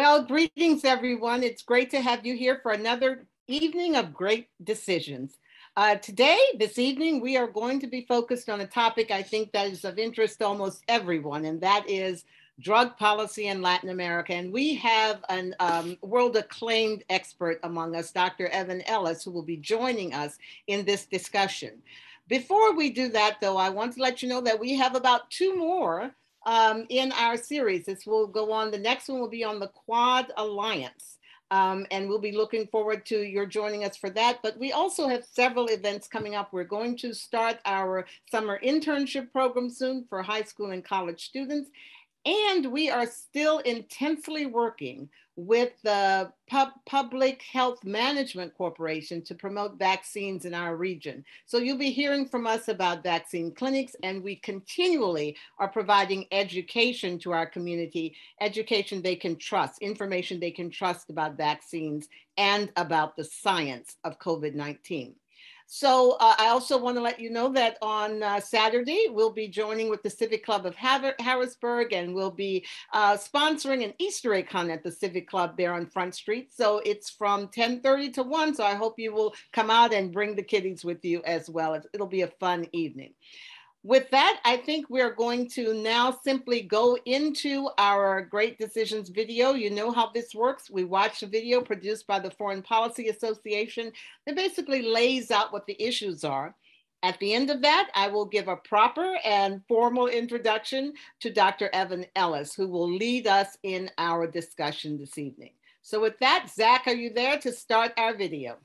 Well, greetings, everyone. It's great to have you here for another evening of great decisions. Uh, today, this evening, we are going to be focused on a topic I think that is of interest to almost everyone, and that is drug policy in Latin America. And we have a um, world acclaimed expert among us, Dr. Evan Ellis, who will be joining us in this discussion. Before we do that, though, I want to let you know that we have about two more um, in our series. This will go on, the next one will be on the Quad Alliance. Um, and we'll be looking forward to your joining us for that. But we also have several events coming up. We're going to start our summer internship program soon for high school and college students. And we are still intensely working with the Pub Public Health Management Corporation to promote vaccines in our region. So you'll be hearing from us about vaccine clinics, and we continually are providing education to our community, education they can trust, information they can trust about vaccines and about the science of COVID 19. So uh, I also want to let you know that on uh, Saturday, we'll be joining with the Civic Club of Harrisburg and we'll be uh, sponsoring an Easter egg hunt at the Civic Club there on Front Street. So it's from 1030 to 1. So I hope you will come out and bring the kiddies with you as well. It'll be a fun evening with that, I think we're going to now simply go into our Great Decisions video. You know how this works. We watch a video produced by the Foreign Policy Association that basically lays out what the issues are. At the end of that, I will give a proper and formal introduction to Dr. Evan Ellis, who will lead us in our discussion this evening. So with that, Zach, are you there to start our video?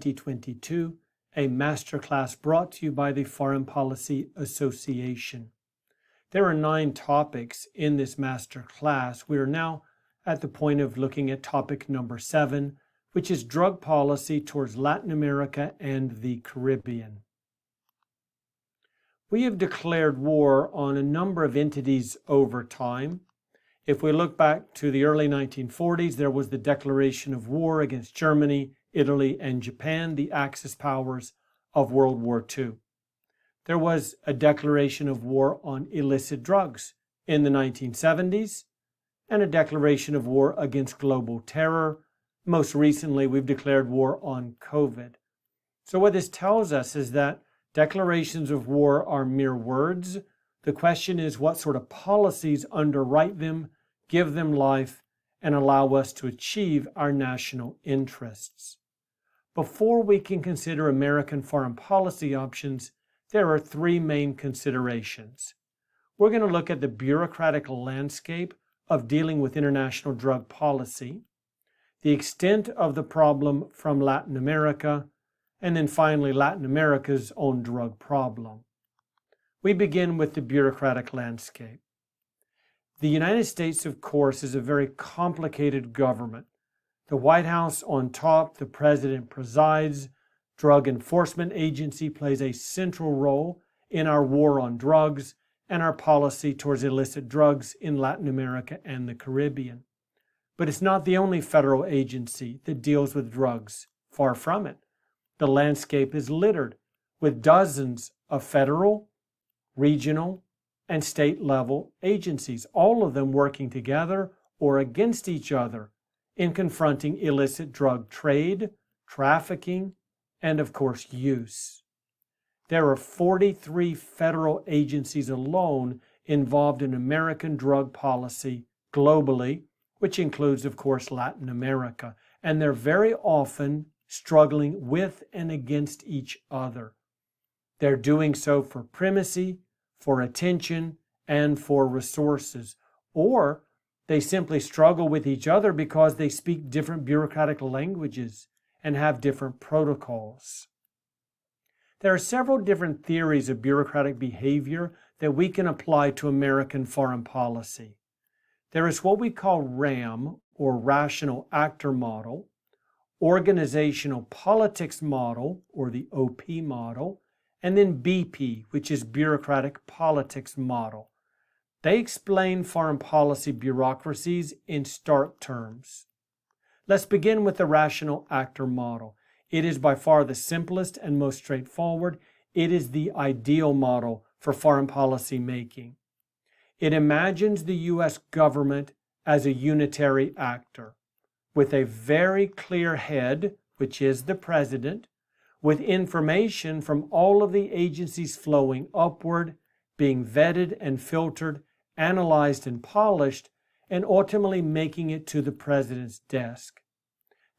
2022 a masterclass brought to you by the Foreign Policy Association. There are nine topics in this masterclass. We are now at the point of looking at topic number seven, which is drug policy towards Latin America and the Caribbean. We have declared war on a number of entities over time. If we look back to the early 1940s, there was the declaration of war against Germany Italy, and Japan, the Axis powers of World War II. There was a declaration of war on illicit drugs in the 1970s and a declaration of war against global terror. Most recently, we've declared war on COVID. So, what this tells us is that declarations of war are mere words. The question is what sort of policies underwrite them, give them life, and allow us to achieve our national interests. Before we can consider American foreign policy options, there are three main considerations. We're going to look at the bureaucratic landscape of dealing with international drug policy, the extent of the problem from Latin America, and then finally Latin America's own drug problem. We begin with the bureaucratic landscape. The United States, of course, is a very complicated government the White House on top, the president presides. Drug Enforcement Agency plays a central role in our war on drugs and our policy towards illicit drugs in Latin America and the Caribbean. But it's not the only federal agency that deals with drugs. Far from it. The landscape is littered with dozens of federal, regional, and state level agencies, all of them working together or against each other in confronting illicit drug trade, trafficking, and of course, use. There are 43 federal agencies alone involved in American drug policy globally, which includes, of course, Latin America. And they're very often struggling with and against each other. They're doing so for primacy, for attention, and for resources, or they simply struggle with each other because they speak different bureaucratic languages and have different protocols. There are several different theories of bureaucratic behavior that we can apply to American foreign policy. There is what we call RAM, or Rational Actor Model, Organizational Politics Model, or the OP model, and then BP, which is Bureaucratic Politics Model. They explain foreign policy bureaucracies in stark terms. Let's begin with the rational actor model. It is by far the simplest and most straightforward. It is the ideal model for foreign policy making. It imagines the U.S. government as a unitary actor with a very clear head, which is the president, with information from all of the agencies flowing upward, being vetted and filtered, analyzed and polished, and ultimately making it to the president's desk.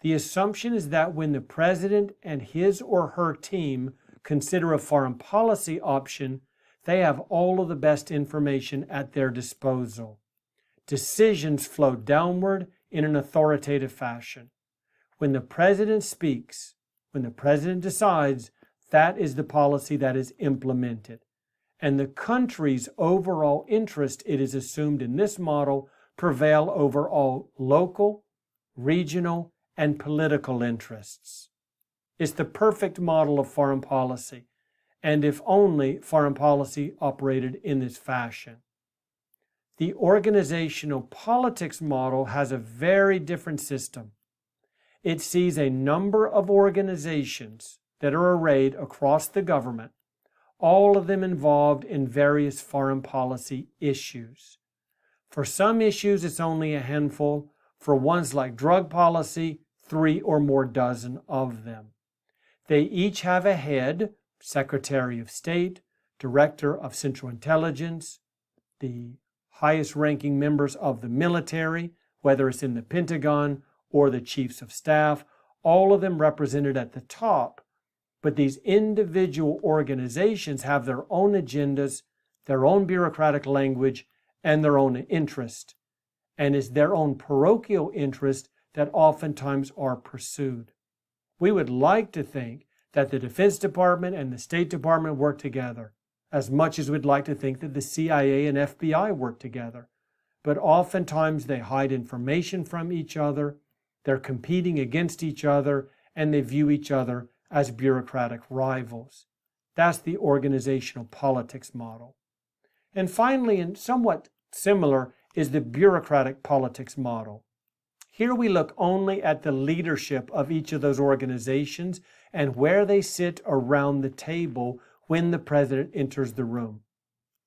The assumption is that when the president and his or her team consider a foreign policy option, they have all of the best information at their disposal. Decisions flow downward in an authoritative fashion. When the president speaks, when the president decides, that is the policy that is implemented. And the country's overall interest, it is assumed in this model, prevail over all local, regional, and political interests. It's the perfect model of foreign policy, and if only foreign policy operated in this fashion. The organizational politics model has a very different system. It sees a number of organizations that are arrayed across the government, all of them involved in various foreign policy issues. For some issues, it's only a handful. For ones like drug policy, three or more dozen of them. They each have a head, Secretary of State, Director of Central Intelligence, the highest ranking members of the military, whether it's in the Pentagon or the Chiefs of Staff, all of them represented at the top. But these individual organizations have their own agendas, their own bureaucratic language, and their own interest. And it's their own parochial interest that oftentimes are pursued. We would like to think that the Defense Department and the State Department work together, as much as we'd like to think that the CIA and FBI work together. But oftentimes they hide information from each other, they're competing against each other, and they view each other as bureaucratic rivals. That's the organizational politics model. And finally, and somewhat similar, is the bureaucratic politics model. Here we look only at the leadership of each of those organizations and where they sit around the table when the president enters the room.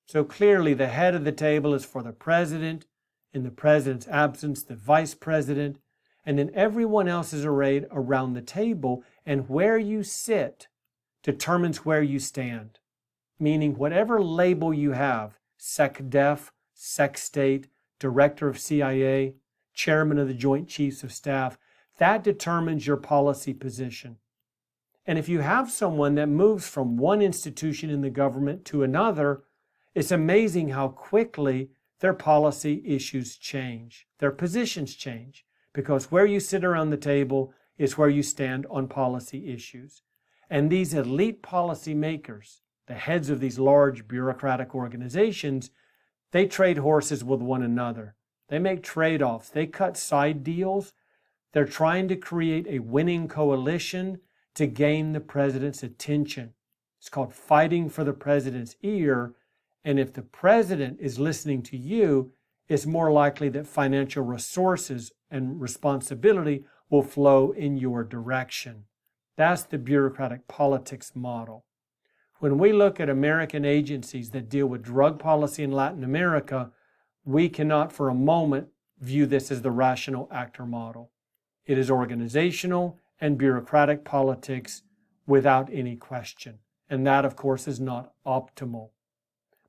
So clearly, the head of the table is for the president, in the president's absence, the vice president, and then everyone else is arrayed around the table, and where you sit determines where you stand. Meaning, whatever label you have, SecDef, SecState, Director of CIA, chairman of the Joint Chiefs of Staff, that determines your policy position. And if you have someone that moves from one institution in the government to another, it's amazing how quickly their policy issues change, their positions change, because where you sit around the table is where you stand on policy issues. And these elite policymakers, the heads of these large bureaucratic organizations, they trade horses with one another. They make trade offs, they cut side deals. They're trying to create a winning coalition to gain the president's attention. It's called fighting for the president's ear. And if the president is listening to you, it's more likely that financial resources and responsibility will flow in your direction. That's the bureaucratic politics model. When we look at American agencies that deal with drug policy in Latin America, we cannot for a moment view this as the rational actor model. It is organizational and bureaucratic politics without any question. And that, of course, is not optimal.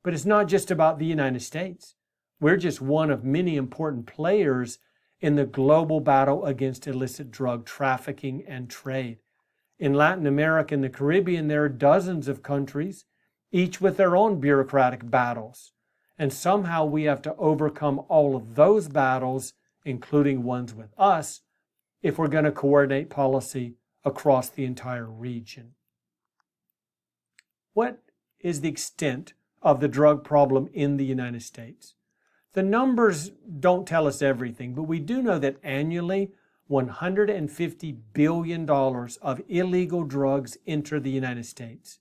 But it's not just about the United States. We're just one of many important players in the global battle against illicit drug trafficking and trade. In Latin America and the Caribbean, there are dozens of countries, each with their own bureaucratic battles. And somehow we have to overcome all of those battles, including ones with us, if we're going to coordinate policy across the entire region. What is the extent of the drug problem in the United States? The numbers don't tell us everything, but we do know that annually $150 billion of illegal drugs enter the United States.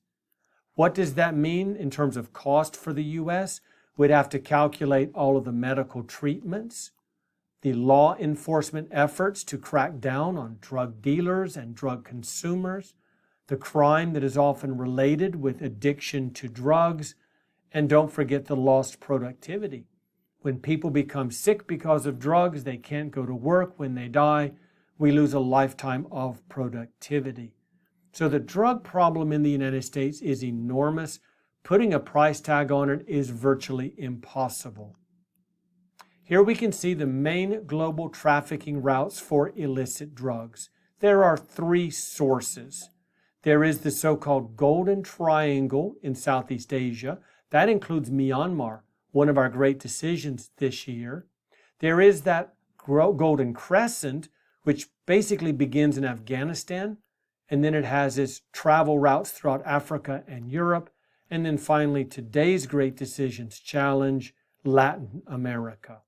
What does that mean in terms of cost for the U.S.? We'd have to calculate all of the medical treatments, the law enforcement efforts to crack down on drug dealers and drug consumers, the crime that is often related with addiction to drugs, and don't forget the lost productivity When people become sick because of drugs, they can't go to work. When they die, we lose a lifetime of productivity. So the drug problem in the United States is enormous. Putting a price tag on it is virtually impossible. Here we can see the main global trafficking routes for illicit drugs. There are three sources. There is the so called Golden Triangle in Southeast Asia. That includes Myanmar, one of our great decisions this year. There is that Golden Crescent, which basically begins in Afghanistan, and then it has its travel routes throughout Africa and Europe, and then finally today's great decisions challenge Latin America.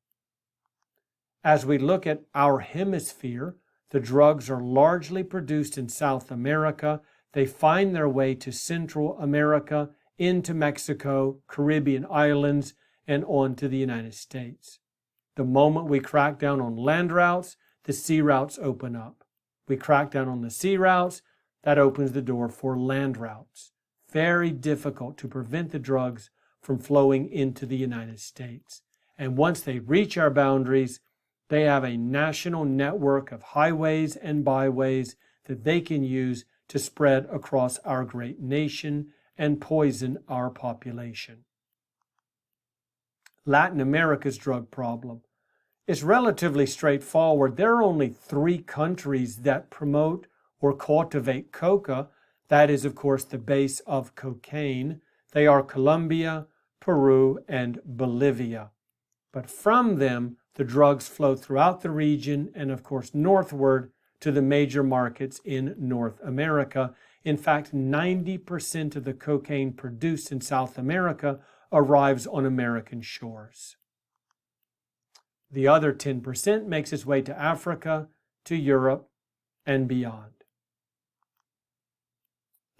As we look at our hemisphere, the drugs are largely produced in South America. They find their way to Central America, into Mexico, Caribbean islands, and on to the United States. The moment we crack down on land routes, the sea routes open up. We crack down on the sea routes, that opens the door for land routes. Very difficult to prevent the drugs from flowing into the United States. And once they reach our boundaries, they have a national network of highways and byways that they can use to spread across our great nation and poison our population. Latin America's drug problem. It's relatively straightforward. There are only three countries that promote or cultivate coca. That is, of course, the base of cocaine. They are Colombia, Peru, and Bolivia. But from them, the drugs flow throughout the region and, of course, northward to the major markets in North America. In fact, 90% of the cocaine produced in South America arrives on American shores. The other 10% makes its way to Africa, to Europe, and beyond.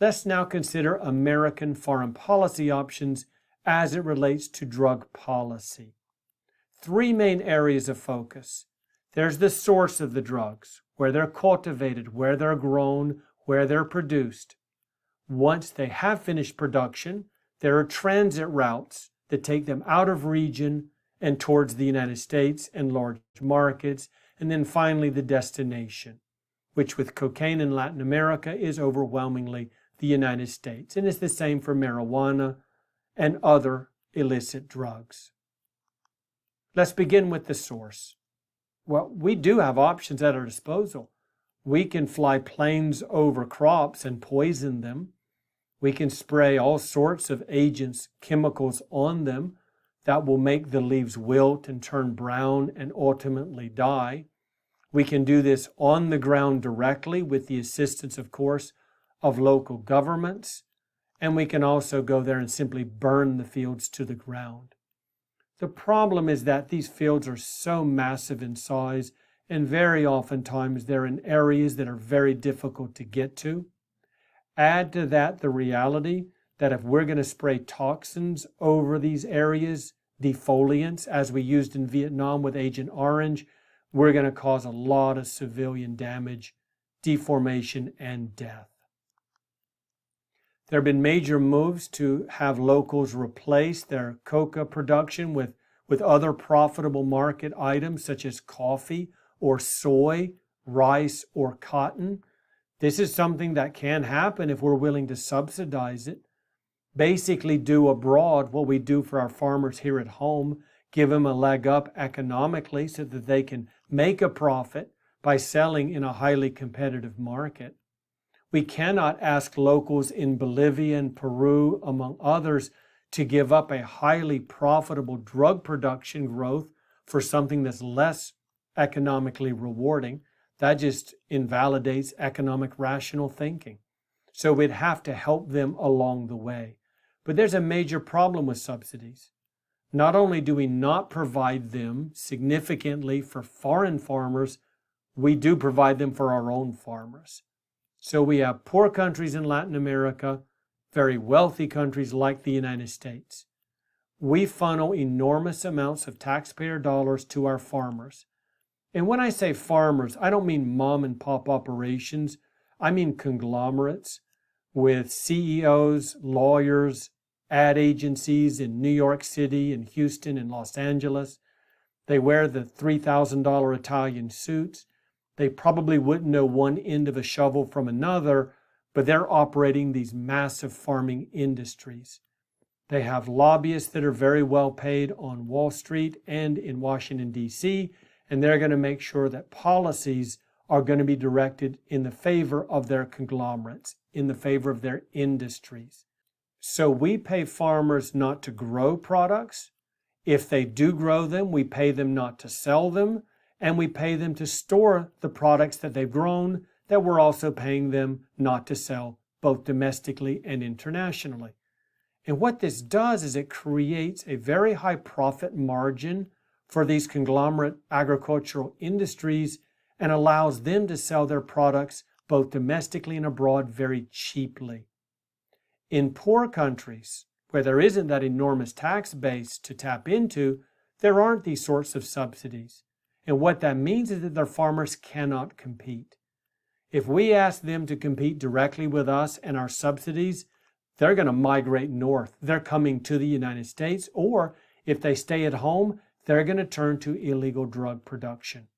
Let's now consider American foreign policy options as it relates to drug policy three main areas of focus. There's the source of the drugs, where they're cultivated, where they're grown, where they're produced. Once they have finished production, there are transit routes that take them out of region and towards the United States and large markets, and then finally the destination, which with cocaine in Latin America is overwhelmingly the United States. And it's the same for marijuana and other illicit drugs. Let's begin with the source. Well, we do have options at our disposal. We can fly planes over crops and poison them. We can spray all sorts of agents, chemicals on them that will make the leaves wilt and turn brown and ultimately die. We can do this on the ground directly with the assistance, of course, of local governments. And we can also go there and simply burn the fields to the ground. The problem is that these fields are so massive in size, and very oftentimes they're in areas that are very difficult to get to. Add to that the reality that if we're going to spray toxins over these areas, defoliants, as we used in Vietnam with Agent Orange, we're going to cause a lot of civilian damage, deformation, and death. There have been major moves to have locals replace their coca production with, with other profitable market items such as coffee or soy, rice, or cotton. This is something that can happen if we're willing to subsidize it. Basically, do abroad what we do for our farmers here at home, give them a leg up economically so that they can make a profit by selling in a highly competitive market. We cannot ask locals in Bolivia and Peru, among others, to give up a highly profitable drug production growth for something that's less economically rewarding. That just invalidates economic rational thinking. So we'd have to help them along the way. But there's a major problem with subsidies. Not only do we not provide them significantly for foreign farmers, we do provide them for our own farmers. So we have poor countries in Latin America, very wealthy countries like the United States. We funnel enormous amounts of taxpayer dollars to our farmers. And when I say farmers, I don't mean mom and pop operations. I mean conglomerates with CEOs, lawyers, ad agencies in New York City and Houston and Los Angeles. They wear the $3,000 Italian suits. They probably wouldn't know one end of a shovel from another, but they're operating these massive farming industries. They have lobbyists that are very well paid on Wall Street and in Washington, D.C., and they're going to make sure that policies are going to be directed in the favor of their conglomerates, in the favor of their industries. So we pay farmers not to grow products. If they do grow them, we pay them not to sell them, and we pay them to store the products that they've grown that we're also paying them not to sell both domestically and internationally. And what this does is it creates a very high profit margin for these conglomerate agricultural industries and allows them to sell their products both domestically and abroad very cheaply. In poor countries, where there isn't that enormous tax base to tap into, there aren't these sorts of subsidies. And what that means is that their farmers cannot compete. If we ask them to compete directly with us and our subsidies, they're going to migrate north. They're coming to the United States, or if they stay at home, they're going to turn to illegal drug production.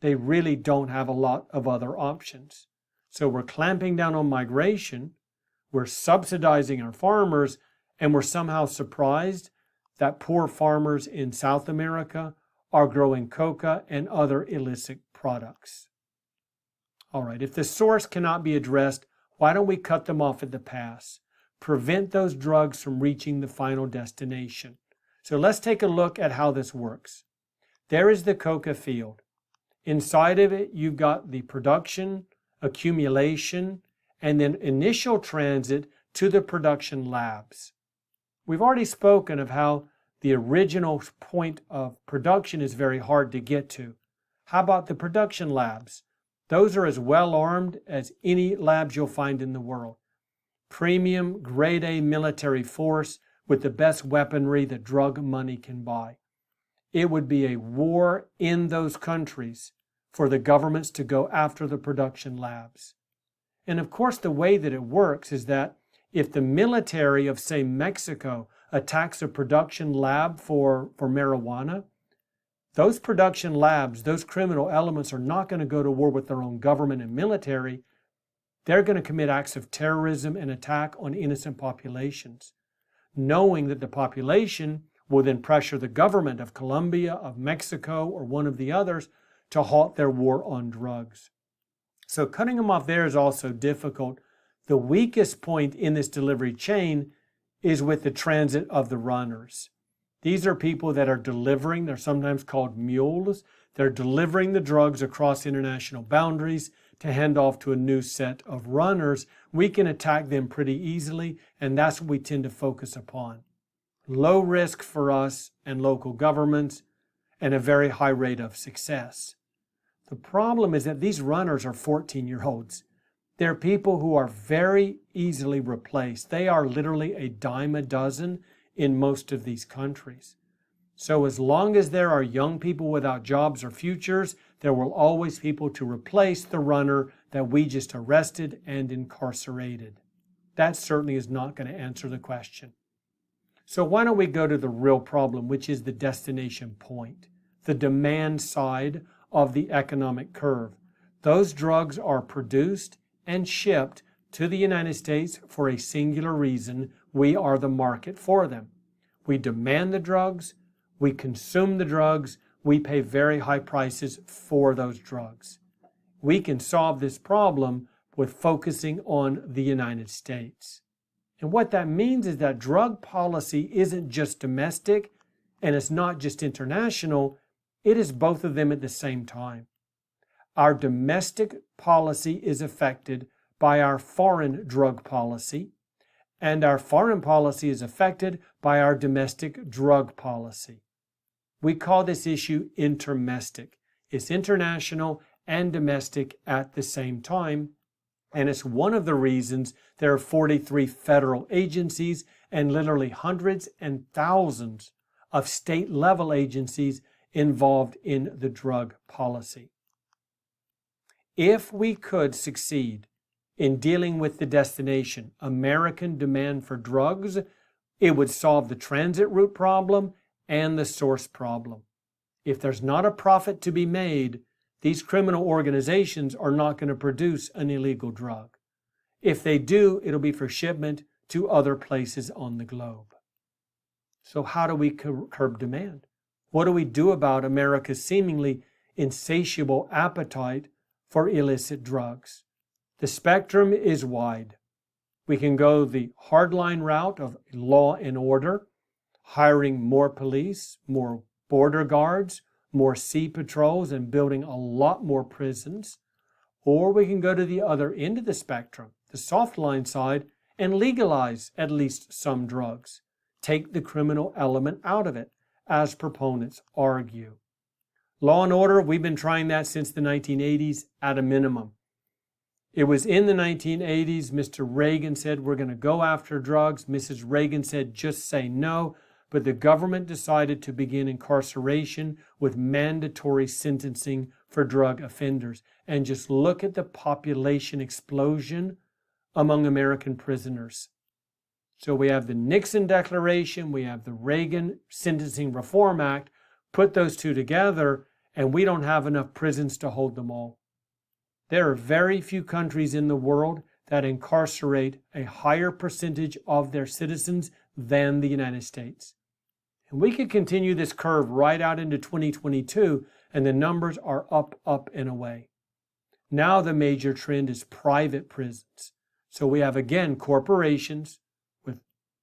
They really don't have a lot of other options. So we're clamping down on migration we're subsidizing our farmers, and we're somehow surprised that poor farmers in South America are growing coca and other illicit products. All right, if the source cannot be addressed, why don't we cut them off at the pass? Prevent those drugs from reaching the final destination. So let's take a look at how this works. There is the coca field. Inside of it, you've got the production, accumulation, and then initial transit to the production labs. We've already spoken of how the original point of production is very hard to get to. How about the production labs? Those are as well armed as any labs you'll find in the world. Premium, grade A military force with the best weaponry that drug money can buy. It would be a war in those countries for the governments to go after the production labs. And of course, the way that it works is that if the military of, say, Mexico attacks a production lab for, for marijuana, those production labs, those criminal elements are not going to go to war with their own government and military. They're going to commit acts of terrorism and attack on innocent populations, knowing that the population will then pressure the government of Colombia, of Mexico, or one of the others to halt their war on drugs. So cutting them off there is also difficult. The weakest point in this delivery chain is with the transit of the runners. These are people that are delivering, they're sometimes called mules. They're delivering the drugs across international boundaries to hand off to a new set of runners. We can attack them pretty easily, and that's what we tend to focus upon. Low risk for us and local governments, and a very high rate of success. The problem is that these runners are 14 year olds. They're people who are very easily replaced. They are literally a dime a dozen in most of these countries. So, as long as there are young people without jobs or futures, there will always be people to replace the runner that we just arrested and incarcerated. That certainly is not going to answer the question. So, why don't we go to the real problem, which is the destination point, the demand side of the economic curve. Those drugs are produced and shipped to the United States for a singular reason. We are the market for them. We demand the drugs, we consume the drugs, we pay very high prices for those drugs. We can solve this problem with focusing on the United States. And what that means is that drug policy isn't just domestic and it's not just international, it is both of them at the same time. Our domestic policy is affected by our foreign drug policy, and our foreign policy is affected by our domestic drug policy. We call this issue intermestic. It's international and domestic at the same time, and it's one of the reasons there are 43 federal agencies and literally hundreds and thousands of state level agencies involved in the drug policy. If we could succeed in dealing with the destination, American demand for drugs, It would solve the transit route problem and the source problem. If there's not a profit to be made, these criminal organizations are not going to produce an illegal drug. If they do, it'll be for shipment to other places on the globe. So, how do we curb demand? What do we do about America's seemingly insatiable appetite for illicit drugs? The spectrum is wide. We can go the hardline route of law and order, hiring more police, more border guards, more sea patrols, and building a lot more prisons. Or we can go to the other end of the spectrum, the soft line side, and legalize at least some drugs. Take the criminal element out of it, as proponents argue. Law and order, we've been trying that since the 1980s at a minimum. It was in the 1980s, Mr. Reagan said, We're going to go after drugs. Mrs. Reagan said, Just say no. But the government decided to begin incarceration with mandatory sentencing for drug offenders. And just look at the population explosion among American prisoners. So we have the Nixon Declaration, we have the Reagan Sentencing Reform Act. Put those two together, and we don't have enough prisons to hold them all. There are very few countries in the world that incarcerate a higher percentage of their citizens than the United States. And we could continue this curve right out into 2022, and the numbers are up, up, and away. Now the major trend is private prisons. So we have again corporations with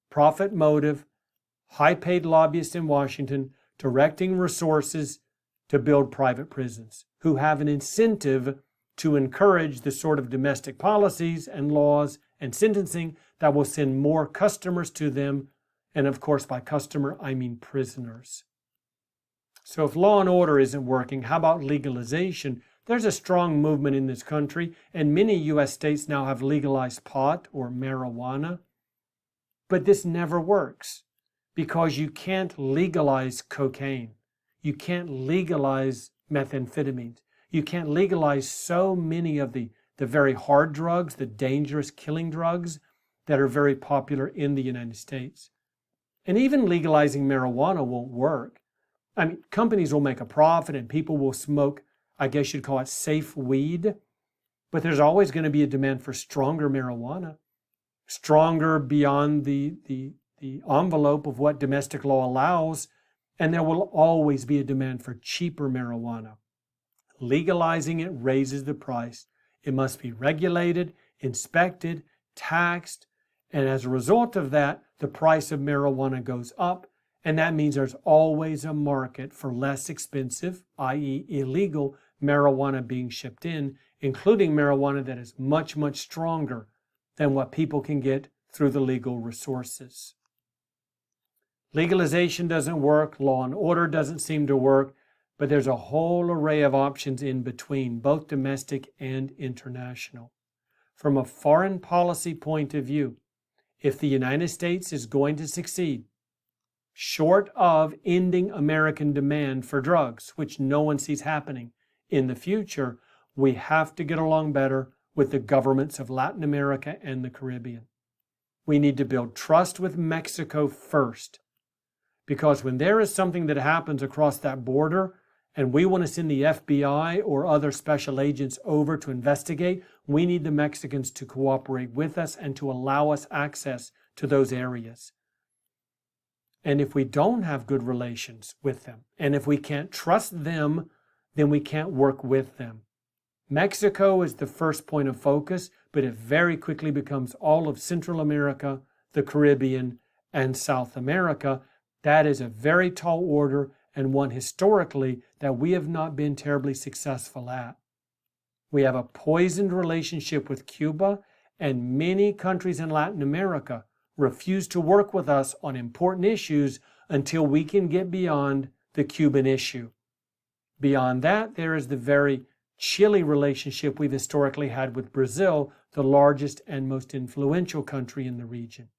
profit motive, high paid lobbyists in Washington directing resources to build private prisons who have an incentive to encourage the sort of domestic policies and laws and sentencing that will send more customers to them. And of course, by customer, I mean prisoners. So if law and order isn't working, how about legalization? There's a strong movement in this country, and many U.S. states now have legalized pot or marijuana. But this never works because you can't legalize cocaine. You can't legalize methamphetamines. You can't legalize so many of the, the very hard drugs, the dangerous killing drugs that are very popular in the United States. And even legalizing marijuana won't work. I mean, companies will make a profit and people will smoke, I guess you'd call it safe weed, but there's always going to be a demand for stronger marijuana, stronger beyond the, the, the envelope of what domestic law allows, and there will always be a demand for cheaper marijuana. Legalizing it raises the price. It must be regulated, inspected, taxed, and as a result of that, the price of marijuana goes up, and that means there's always a market for less expensive, i.e., illegal marijuana being shipped in, including marijuana that is much, much stronger than what people can get through the legal resources. Legalization doesn't work, law and order doesn't seem to work, but there's a whole array of options in between, both domestic and international. From a foreign policy point of view, if the United States is going to succeed, short of ending American demand for drugs, which no one sees happening in the future, we have to get along better with the governments of Latin America and the Caribbean. We need to build trust with Mexico first. Because when there is something that happens across that border and we want to send the FBI or other special agents over to investigate, we need the Mexicans to cooperate with us and to allow us access to those areas. And if we don't have good relations with them, and if we can't trust them, then we can't work with them. Mexico is the first point of focus, but it very quickly becomes all of Central America, the Caribbean, and South America. That is a very tall order, and one historically that we have not been terribly successful at. We have a poisoned relationship with Cuba, and many countries in Latin America refuse to work with us on important issues until we can get beyond the Cuban issue. Beyond that, there is the very chilly relationship we've historically had with Brazil, the largest and most influential country in the region.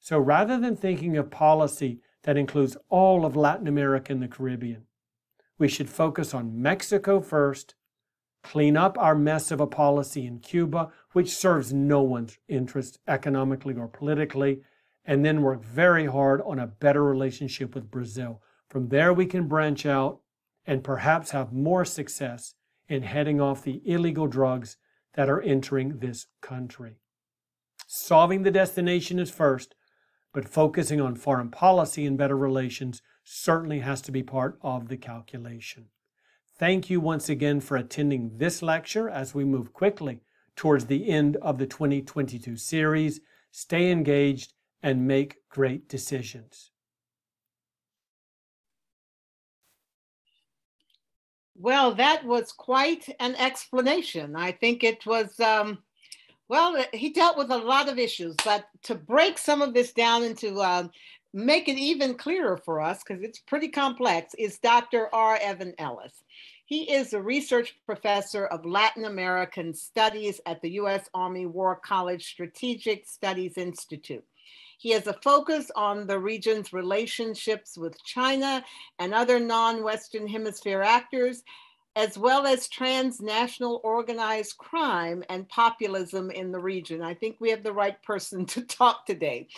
So rather than thinking of policy that includes all of Latin America and the Caribbean. We should focus on Mexico first, clean up our mess of a policy in Cuba, which serves no one's interest economically or politically, and then work very hard on a better relationship with Brazil. From there, we can branch out and perhaps have more success in heading off the illegal drugs that are entering this country. Solving the destination is first, but focusing on foreign policy and better relations certainly has to be part of the calculation. Thank you once again for attending this lecture as we move quickly towards the end of the 2022 series. Stay engaged and make great decisions. Well, that was quite an explanation. I think it was, um, well, he dealt with a lot of issues, but to break some of this down into uh, make it even clearer for us, because it's pretty complex, is Dr. R. Evan Ellis. He is a research professor of Latin American Studies at the U.S. Army War College Strategic Studies Institute. He has a focus on the region's relationships with China and other non-Western hemisphere actors, as well as transnational organized crime and populism in the region. I think we have the right person to talk today.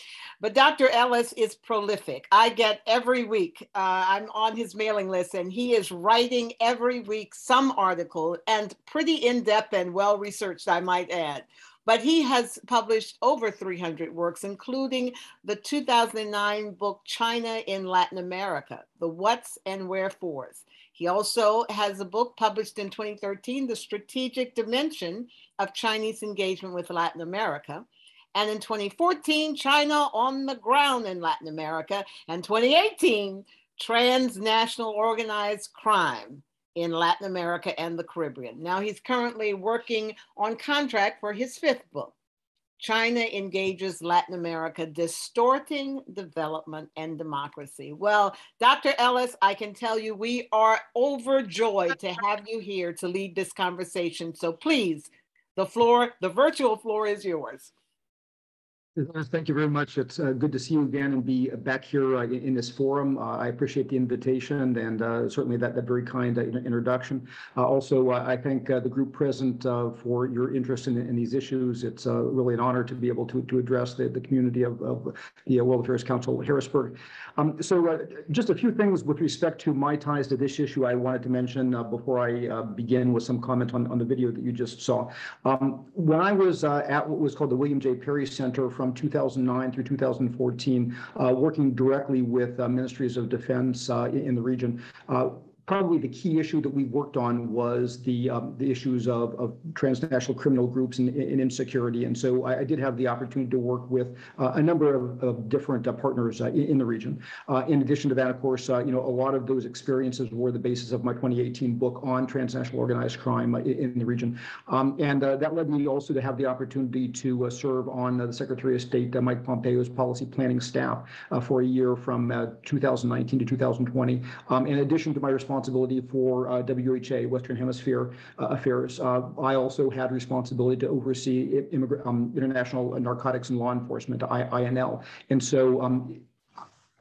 But Dr. Ellis is prolific. I get every week, uh, I'm on his mailing list, and he is writing every week some article and pretty in depth and well researched, I might add but he has published over 300 works, including the 2009 book China in Latin America, The What's and Wherefores. He also has a book published in 2013, The Strategic Dimension of Chinese Engagement with Latin America. And in 2014, China on the Ground in Latin America. And 2018, Transnational Organized Crime in Latin America and the Caribbean. Now he's currently working on contract for his fifth book. China engages Latin America, distorting development and democracy. Well, Dr. Ellis, I can tell you we are overjoyed to have you here to lead this conversation. So please, the floor, the virtual floor is yours. Thank you very much. It's uh, good to see you again and be back here uh, in, this forum. Uh, I appreciate the invitation and uh, certainly that, that very kind uh, introduction. Uh, also, I thank the group present for your interest in, in these issues. It's really an honor to be able to, to address the, the community of, of the World Affairs Council Harrisburg. Um, so just a few things with respect to my ties to this issue I wanted to mention before I begin with some comment on, on the video that you just saw. Um, when I was at what was called the William J. Perry Center from from 2009 through 2014, uh, working directly with uh, ministries of defense uh, in the region probably the key issue that we worked on was the um, the issues of, of transnational criminal groups and, and insecurity. And so I, I, did have the opportunity to work with uh, a number of, of different uh, partners uh, in, in, the region. Uh, in addition to that, of course, uh, you know, a lot of those experiences were the basis of my 2018 book on transnational organized crime uh, in, in, the region. Um, and that led me also to have the opportunity to serve on the Secretary of State Mike Pompeo's policy planning staff for a year from 2019 to 2020. Um, in addition to my responsibility responsibility for uh, WHA, Western Hemisphere uh, affairs. Uh, I also had responsibility to oversee um, international narcotics and law enforcement, INL. And so um,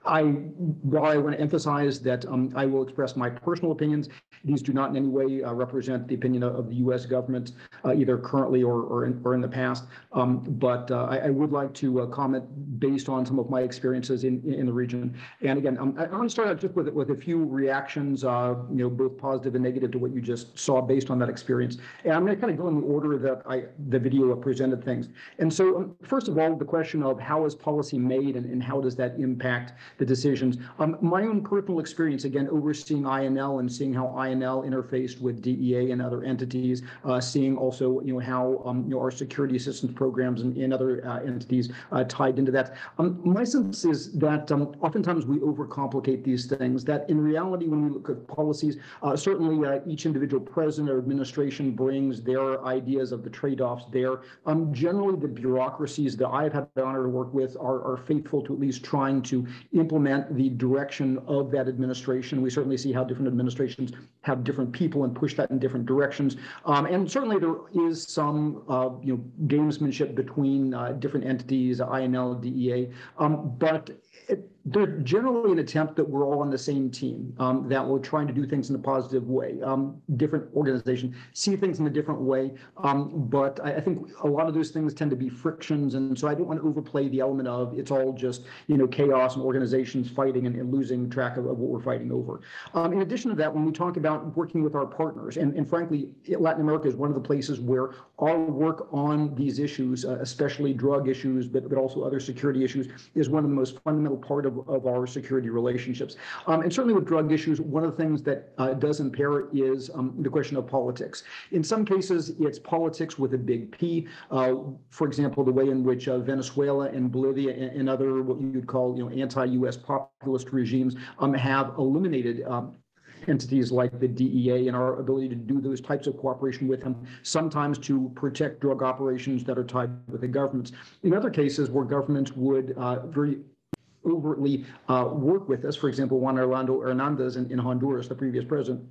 I, while I want to emphasize that um, I will express my personal opinions, these do not in any way uh, represent the opinion of, the U.S. government, uh, either currently or, or, in, or in the past. Um, but uh, I, I, would like to uh, comment based on some of my experiences in, in the region. And again, um, I, I want to start out just with, with a few reactions, uh, you know, both positive and negative to what you just saw based on that experience. And I'm going to kind of go in the order that I, the video presented things. And so, um, first of all, the question of how is policy made and, and how does that impact the decisions. Um, my own personal experience, again, overseeing INL and seeing how INL interfaced with DEA and other entities, uh, seeing also, you know, how um, you know our security assistance programs and, and other uh, entities uh, tied into that. Um, my sense is that um, oftentimes we overcomplicate these things. That in reality, when we look at policies, uh, certainly uh, each individual president or administration brings their ideas of the trade-offs there. Um, generally, the bureaucracies that I've had the honor to work with are, are faithful to at least trying to the direction of that administration. We certainly see how different administrations have different people and push that in different directions. Um, and certainly there is some, uh, you know, gamesmanship between uh, different entities, INL, DEA. Um, but they're generally an attempt that we're all on the same team, um, that we're trying to do things in a positive way. Um, different organizations see things in a different way, um, but I, I, think a lot of those things tend to be frictions, and so I don't want to overplay the element of it's all just you know chaos and organizations fighting and, and losing track of, of, what we're fighting over. Um, in addition to that, when we talk about working with our partners, and, and frankly, Latin America is one of the places where our work on these issues, uh, especially drug issues, but, but also other security issues, is one of the most fundamental part of of, our security relationships. Um, and certainly with drug issues, one of the things that uh, does impair is um, the question of politics. In some cases, it's politics with a big P. Uh, for example, the way in which uh, Venezuela and Bolivia and, and, other what you'd call you know anti-U.S. populist regimes um, have eliminated um, entities like the DEA and our ability to do those types of cooperation with them, sometimes to protect drug operations that are tied with the governments. In other cases where governments would uh, very overtly uh, work with us. For example, Juan Orlando Hernandez in, in Honduras, the previous president,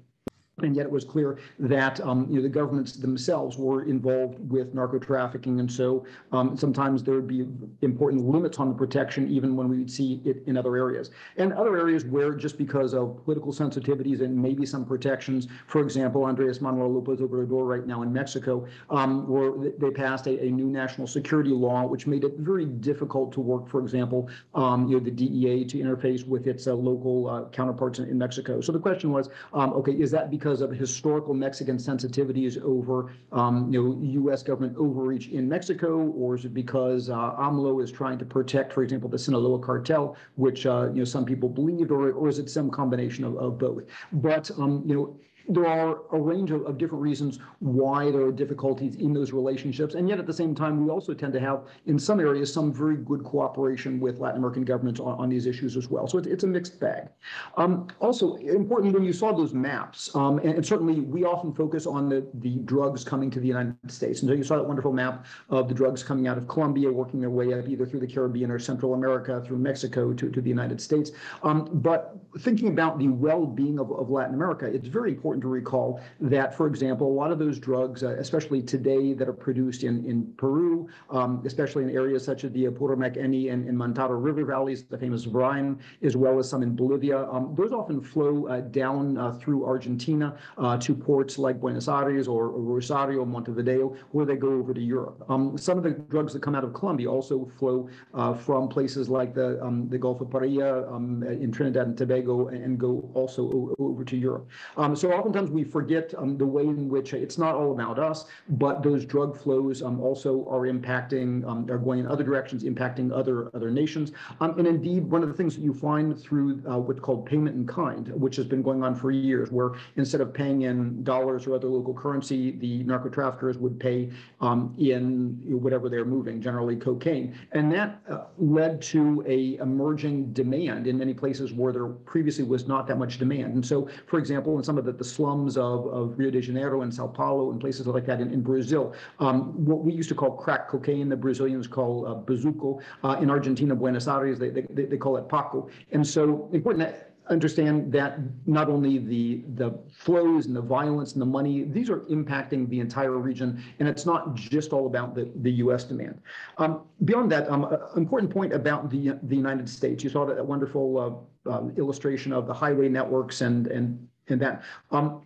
and yet it was clear that um, you know the governments themselves were involved with narco trafficking, and so um, sometimes there would be important limits on the protection, even when we would see it in other areas. And other areas where just because of political sensitivities and maybe some protections, for example, Andres Manuel Lopez Obrador right now in Mexico, um, where they passed a, a, new national security law, which made it very difficult to work, for example, um, you know the DEA to interface with its uh, local uh, counterparts in, in, Mexico. So the question was, um, okay, is that because because of historical Mexican sensitivities over, um, you know, U.S. government overreach in Mexico, or is it because uh, AMLO is trying to protect, for example, the Sinaloa cartel, which uh, you know some people believe, or, or is it some combination of, of both? But um, you know there are a range of, of, different reasons why there are difficulties in those relationships. And yet at the same time, we also tend to have, in some areas, some very good cooperation with Latin American governments on, on these issues as well. So it's, it's a mixed bag. Um, also, important when you saw those maps, um, and, and, certainly we often focus on the, the drugs coming to the United States. And so you saw that wonderful map of the drugs coming out of Colombia, working their way up either through the Caribbean or Central America, through Mexico to, to the United States. Um, but thinking about the well-being of, of Latin America, it's very important important to recall that, for example, a lot of those drugs, uh, especially today that are produced in, in Peru, um, especially in areas such as the Apurimac-Eni and, and Mantaro River valleys, the famous VRAEM, as well as some in Bolivia, um, those often flow uh, down uh, through Argentina uh, to ports like Buenos Aires or, Rosario or, Rosario, Montevideo, where they go over to Europe. Um, some of the drugs that come out of Colombia also flow uh, from places like the, um, the Gulf of Paria um, in Trinidad and Tobago and go also over to Europe. Um, so oftentimes we forget um, the way in which it's not all about us, but those drug flows um, also are impacting, um, are going in other directions, impacting other other nations. Um, and indeed, one of the things that you find through uh, what's called payment in kind, which has been going on for years, where instead of paying in dollars or other local currency, the narco traffickers would pay um, in whatever they're moving, generally cocaine. And that uh, led to a emerging demand in many places where there previously was not that much demand. And so, for example, in some of the, the slums of, of Rio de Janeiro and Sao Paulo and places like that in, in Brazil. Um, what we used to call crack cocaine, the Brazilians call uh, bazuco. Uh, in Argentina, Buenos Aires, they, they, they call it paco. And so important that understand that not only the the flows and the violence and the money these are impacting the entire region and it's not just all about the, the US demand um, beyond that um, important point about the the United States you saw that wonderful uh, uh, illustration of the highway networks and and and that. Um,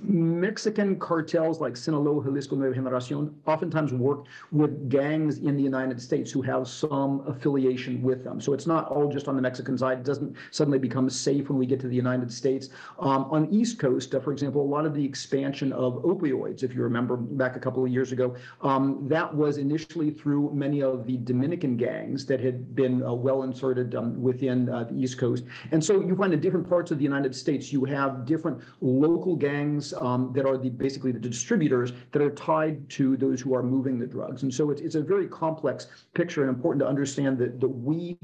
Mexican cartels like Sinaloa, Jalisco, Nueva Generacion oftentimes work with gangs in the United States who have some affiliation with them. So it's not all just on the Mexican side. It doesn't suddenly become safe when we get to the United States. Um, on East Coast, uh, for example, a lot of the expansion of opioids, if you remember back a couple of years ago, um, that was initially through many of the Dominican gangs that had been uh, well inserted um, within uh, the East Coast. And so you find in different parts of the United States, you have different local gangs um, that are the basically the distributors that are tied to those who are moving the drugs. And so it's, it's a very complex picture and important to understand that, that we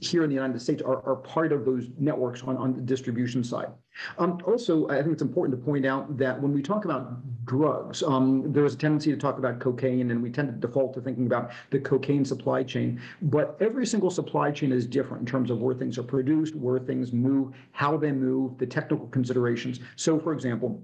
here in the United States are, are part of those networks on, on the distribution side. Um, also, I think it's important to point out that when we talk about drugs, um, there is a tendency to talk about cocaine, and we tend to default to thinking about the cocaine supply chain. But every single supply chain is different in terms of where things are produced, where things move, how they move, the technical considerations. So, for example,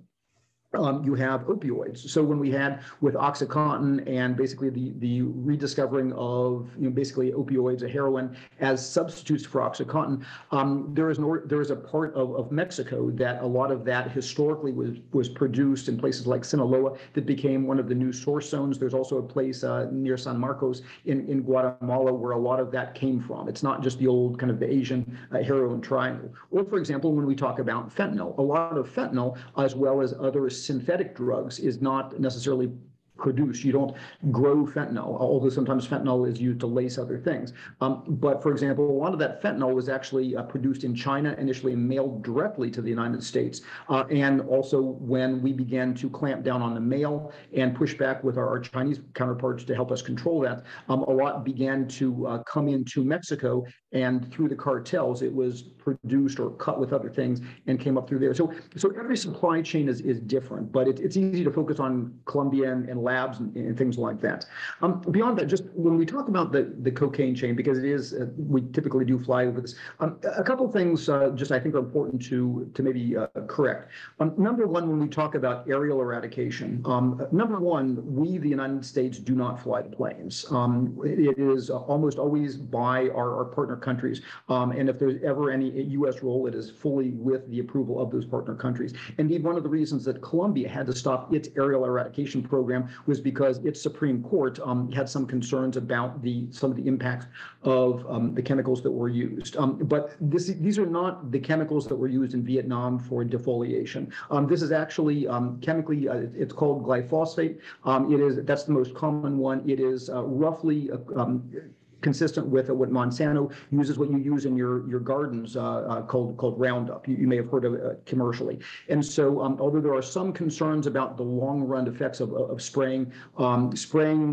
um, you have opioids. So when we had with OxyContin and basically the, the rediscovering of, you know, basically opioids, a heroin as substitutes for OxyContin, um, there is an, there is a part of, of Mexico that a lot of that historically was, was produced in places like Sinaloa that became one of the new source zones. There's also a place uh, near San Marcos in, in Guatemala where a lot of that came from. It's not just the old kind of the Asian uh, heroin triangle. Or for example, when we talk about fentanyl, a lot of fentanyl as well as other synthetic drugs is not necessarily produce. You don't grow fentanyl, although sometimes fentanyl is used to lace other things. Um, but for example, a lot of that fentanyl was actually uh, produced in China, initially mailed directly to the United States. Uh, and also when we began to clamp down on the mail and push back with our, our Chinese counterparts to help us control that, um, a lot began to uh, come into Mexico and through the cartels, it was produced or cut with other things and came up through there. So, so every supply chain is, is different, but it, it's easy to focus on Colombia and, and labs and, and, things like that. Um, beyond that, just when we talk about the, the cocaine chain, because it is, uh, we typically do fly over this, um, a couple things uh, just I think are important to, to maybe uh, correct. Um, number one, when we talk about aerial eradication, um, number one, we, the United States, do not fly the planes. Um, it is almost always by our, our partner countries. Um, and if there's ever any U.S. role, it is fully with the approval of those partner countries. Indeed, one of the reasons that Colombia had to stop its aerial eradication program was because its Supreme Court um, had some concerns about the some of the impacts of um, the chemicals that were used. Um, but this, these are not the chemicals that were used in Vietnam for defoliation. Um, this is actually um, chemically, uh, it's called glyphosate. it is that's the most common one. It is uh, roughly uh, consistent with what Monsanto uses, what you use in your your gardens, uh, uh, called called Roundup. You, you, may have heard of it commercially. And so, um, although there are some concerns about the long run effects of, of spraying, um, spraying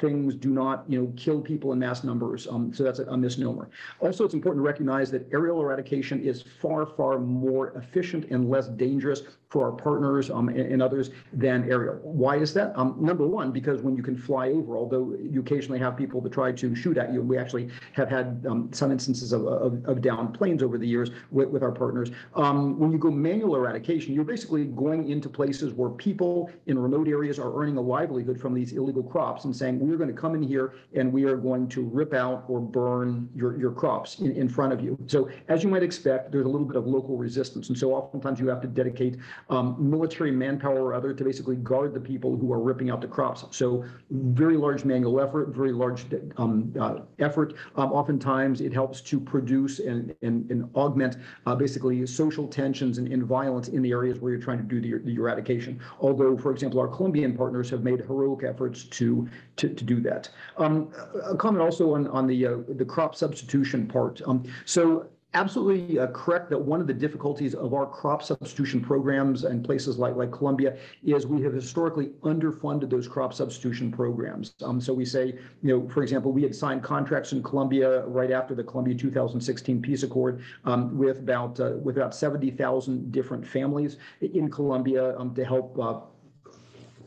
things do not you know kill people in mass numbers. Um, so that's a, a, misnomer. Also, it's important to recognize that aerial eradication is far far more efficient and less dangerous for our partners um, and, and, others than aerial. Why is that? Um, number one, because when you can fly over, although you occasionally have people that try to shoot at you, and we actually have had um, some instances of, of, of, downed planes over the years with, with our partners. Um, when you go manual eradication, you're basically going into places where people in remote areas are earning a livelihood from these illegal crops and saying, we're going to come in here and we are going to rip out or burn your, your crops in, in front of you. So as you might expect, there's a little bit of local resistance. And so oftentimes you have to dedicate um, military manpower or other to basically guard the people who are ripping out the crops. So very large manual effort, very large um, uh, effort. Um, oftentimes it helps to produce and, and, and augment uh, basically social tensions and, and, violence in the areas where you're trying to do the, the eradication. Although, for example, our Colombian partners have made heroic efforts to, to, to do that. Um, a comment also on, on the, uh, the crop substitution part. Um, so absolutely uh, correct that one of the difficulties of our crop substitution programs and places like, like Colombia is we have historically underfunded those crop substitution programs. Um, so we say, you know, for example, we had signed contracts in Colombia right after the Colombia 2016 peace accord um, with about uh, with about 70,000 different families in Colombia um, to help uh,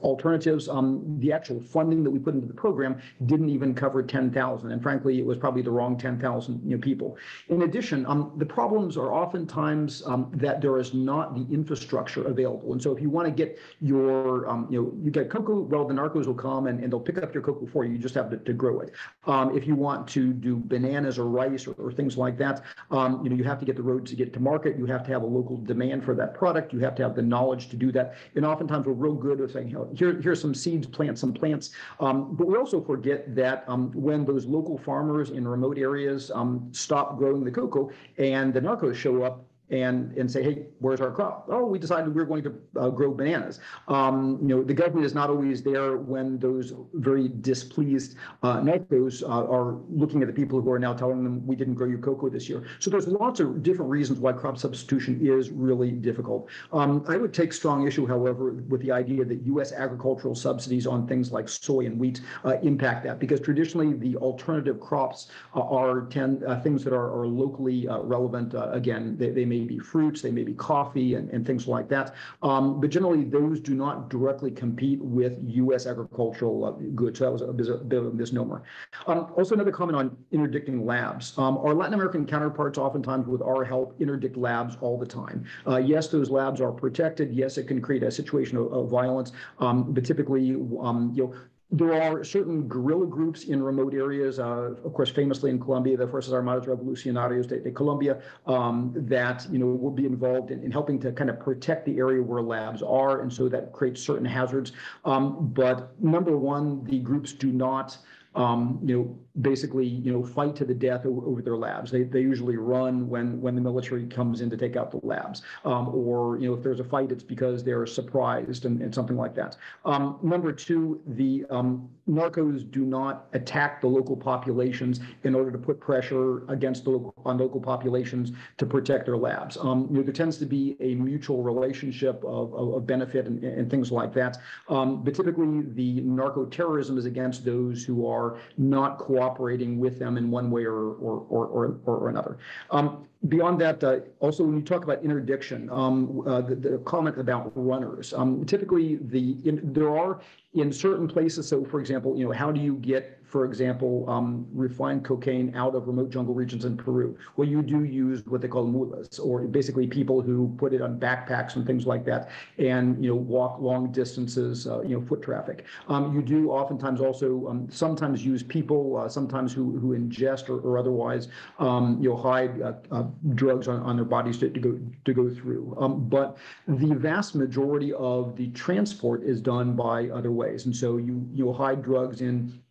alternatives. Um, the actual funding that we put into the program didn't even cover 10,000. And frankly, it was probably the wrong 10,000 you know, people. In addition, um, the problems are oftentimes um, that there is not the infrastructure available. And so if you want to get your, um, you know, you get cocoa, well, the narcos will come and, and they'll pick up your cocoa for you. You just have to, to grow it. Um, if you want to do bananas or rice or, or things like that, um, you know, you have to get the roads to get to market. You have to have a local demand for that product. You have to have the knowledge to do that. And oftentimes we're real good at saying, you know, here, here's some seeds, plant some plants. Um, but we also forget that um, when those local farmers in remote areas um, stop growing the cocoa and the narcos show up, and and say, hey, where's our crop? Oh, we decided we are going to uh, grow bananas. Um, you know, the government is not always there when those very displeased uh, uh, are looking at the people who are now telling them we didn't grow your cocoa this year. So there's lots of different reasons why crop substitution is really difficult. Um, I would take strong issue, however, with the idea that U.S. agricultural subsidies on things like soy and wheat uh, impact that because traditionally the alternative crops uh, are ten, uh, things that are, are locally relevant. again, they, they may be fruits, they may be coffee and, and things like that. Um, but generally, those do not directly compete with U.S. agricultural uh, goods. So that was a, bit- of a misnomer. Um, also, another comment on interdicting labs. Um, our Latin American counterparts, oftentimes with our help, interdict labs all the time. Uh, yes, those labs are protected. Yes, it can create a situation of, of violence. Um, but typically, um, you know, there are certain guerrilla groups in remote areas, uh, of course, famously in Colombia, the Fuerzas Armadas Revolucionarios de, de Colombia, um, that you know will be involved in, in, helping to kind of protect the area where labs are, and so that creates certain hazards. Um, but number one, the groups do not um, you know, basically, you know, fight to the death over, their labs. They, they usually run when when the military comes in to take out the labs, um, or you know, if there's a fight, it's because they're surprised and, and something like that. Um, number two, the um, narcos do not attack the local populations in order to put pressure against the local, on local populations to protect their labs. Um, you know, there tends to be a mutual relationship of, of, of benefit and, and, things like that. Um, but typically, the narco terrorism is against those who are are not cooperating with them in one way or, or, or, or, or another. Um, beyond that, uh, also when you talk about interdiction, um, uh, the, the, comment about runners, um, typically the in, there are in certain places. So, for example, you know, how do you get for example, um, refined cocaine out of remote jungle regions in Peru. Well, you do use what they call mulas, or basically people who put it on backpacks and things like that, and you know walk long distances, uh, you know foot traffic. Um, you do oftentimes also um, sometimes use people, uh, sometimes who who ingest or, or otherwise um, you know hide uh, uh, drugs on, on their bodies to, to go to go through. Um, but the vast majority of the transport is done by other ways, and so you you'll hide drugs in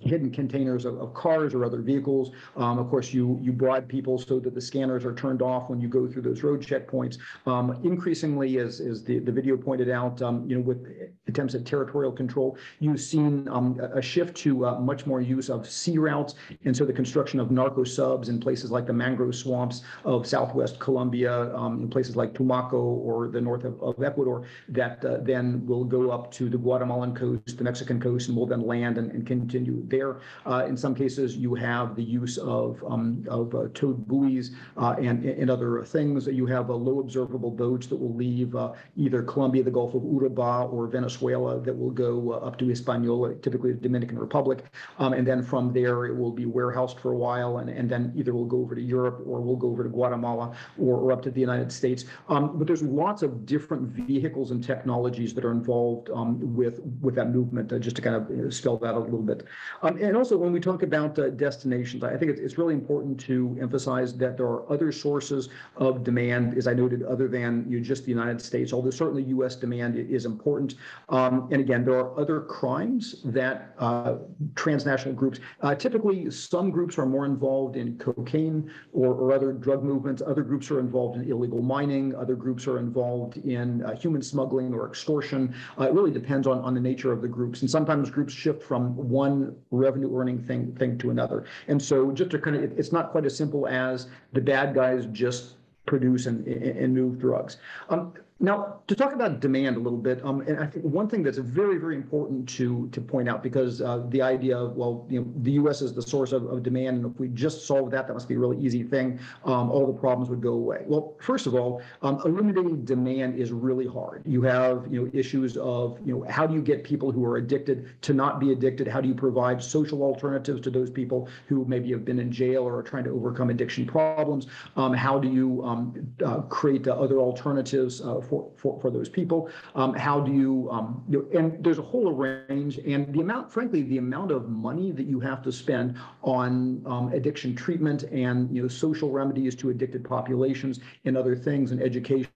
hidden containers of, of cars or other vehicles. Um, of course, you you bribe people so that the scanners are turned off when you go through those road checkpoints. Um, increasingly, as, as the, the video pointed out, um, you know, with attempts at territorial control, you've seen um, a shift to uh, much more use of sea routes, and so the construction of narco subs in places like the mangrove swamps of southwest Colombia, um, in places like Tumaco or the north of, of Ecuador, that uh, then will go up to the Guatemalan coast, the Mexican coast, and will then land and, and continue there. Uh, in some cases, you have the use of, um, of uh, towed buoys uh, and, and other things. You have a low observable boats that will leave either Colombia, the Gulf of Urabá, or Venezuela that will go up to Hispaniola, typically the Dominican Republic. Um, and then from there, it will be warehoused for a while, and, and then either we'll go over to Europe or we'll go over to Guatemala or, or up to the United States. Um, but there's lots of different vehicles and technologies that are involved um, with, with that movement, uh, just to kind of spell that a little bit. Um, and also, when we talk about uh, destinations, I think it's, it's really important to emphasize that there are other sources of demand, as I noted, other than you know, just the United States, although certainly U.S. demand is important. Um, and again, there are other crimes that uh, transnational groups, uh, typically some groups are more involved in cocaine or, or, other drug movements. Other groups are involved in illegal mining. Other groups are involved in uh, human smuggling or extortion. Uh, it really depends on, on the nature of the groups. And sometimes groups shift from one revenue earning thing thing to another. And so just to kind of, it's not quite as simple as the bad guys just produce and, and move drugs. Um, now, to talk about demand a little bit, um, and I think one thing that's very, very important to to point out because uh, the idea of well, you know, the U.S. is the source of, of demand, and if we just solve that, that must be a really easy thing. Um, all the problems would go away. Well, first of all, um, eliminating demand is really hard. You have you know issues of you know how do you get people who are addicted to not be addicted? How do you provide social alternatives to those people who maybe have been in jail or are trying to overcome addiction problems? Um, how do you um, uh, create uh, other alternatives? For, for, for those people? Um, how do you, um, you know, and there's a whole range and the amount, frankly, the amount of money that you have to spend on um, addiction treatment and, you know, social remedies to addicted populations and other things and education,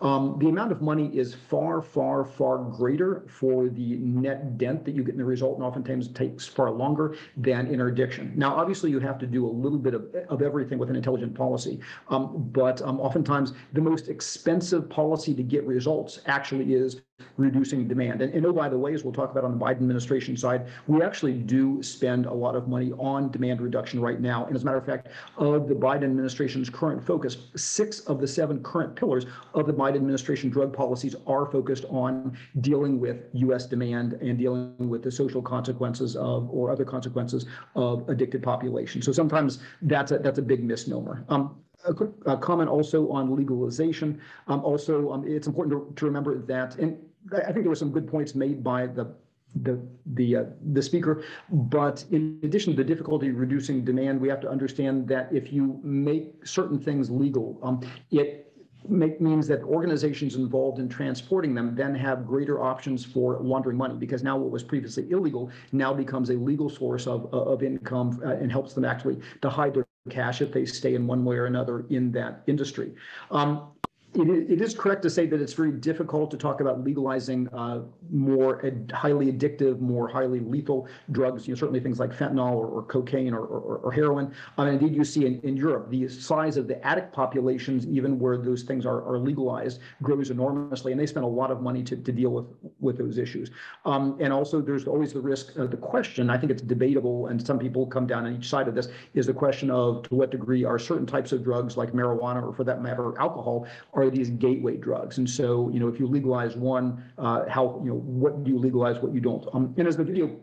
um, the amount of money is far, far, far greater for the net dent that you get in the result and oftentimes takes far longer than interdiction. Now, obviously, you have to do a little bit of, of everything with an intelligent policy, um, but um, oftentimes the most expensive policy policy to get results actually is reducing demand. And, and oh, by the way, as we'll talk about on the Biden administration side, we actually do spend a lot of money on demand reduction right now. And as a matter of fact, of the Biden administration's current focus, six of the seven current pillars of the Biden administration drug policies are focused on dealing with U.S. demand and dealing with the social consequences of or other consequences of addicted populations. So sometimes that's a that's a big misnomer. Um, a quick uh, comment also on legalization. Um, also, um, it's important to, to remember that, and I think there were some good points made by the the the uh, the speaker. But in addition to the difficulty reducing demand, we have to understand that if you make certain things legal, um, it make, means that organizations involved in transporting them then have greater options for laundering money because now what was previously illegal now becomes a legal source of, of income uh, and helps them actually to hide their cash if they stay in one way or another in that industry. Um, it, it is correct to say that it's very difficult to talk about legalizing uh, more ad, highly addictive, more highly lethal drugs. You know, certainly things like fentanyl or, or cocaine or, or, or heroin. Um, and indeed, you see in, in Europe the size of the addict populations, even where those things are, are legalized, grows enormously, and they spend a lot of money to, to deal with with those issues. Um, and also, there's always the risk. Uh, the question, I think it's debatable, and some people come down on each side of this, is the question of to what degree are certain types of drugs like marijuana or, for that matter, alcohol are these gateway drugs. And so, you know, if you legalize one, uh, how, you know, what do you legalize, what you don't? Um, and as the video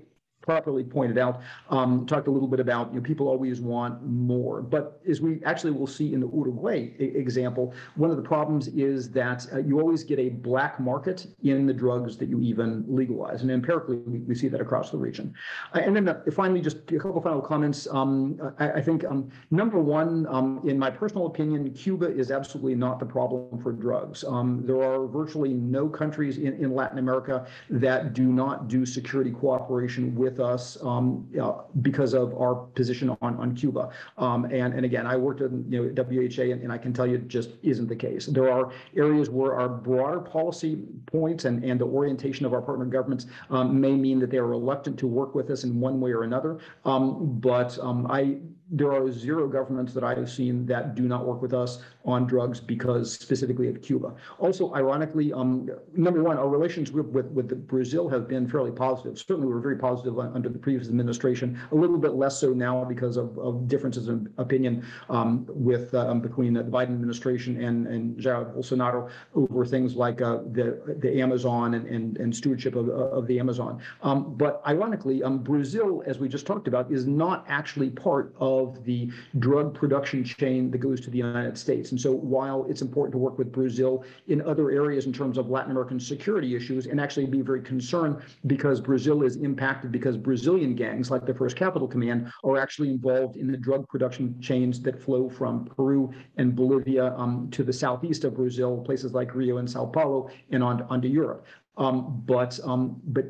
properly pointed out, um, talked a little bit about, you know, people always want more. But as we actually will see in the Uruguay example, one of the problems is that uh, you always get a black market in the drugs that you even legalize. And empirically, we, we see that across the region. Uh, and then uh, finally, just a couple final comments. Um, I, I, think um, number one, um, in my personal opinion, Cuba is absolutely not the problem for drugs. Um, there are virtually no countries in, in Latin America that do not do security cooperation with with us um, uh, because of our position on, on Cuba. Um, and, and again, I worked in you know, WHA, and, and I can tell you it just isn't the case. There are areas where our broader policy points and, and the orientation of our partner governments um, may mean that they are reluctant to work with us in one way or another. Um, but um, I there are zero governments that I have seen that do not work with us on drugs because specifically of Cuba. Also, ironically, um, number one, our relations with, with, with Brazil have been fairly positive. Certainly, we were very positive under the previous administration, a little bit less so now because of, of differences in opinion um, with um, between the Biden administration and, and Jair Bolsonaro over things like uh, the, the Amazon and, and, and stewardship of, of the Amazon. Um, but ironically, um, Brazil, as we just talked about, is not actually part of of the drug production chain that goes to the United States. And so while it's important to work with Brazil in other areas in terms of Latin American security issues and actually be very concerned because Brazil is impacted because Brazilian gangs like the First Capital Command are actually involved in the drug production chains that flow from Peru and Bolivia um, to the southeast of Brazil, places like Rio and Sao Paulo, and on, onto Europe. Um, but um, but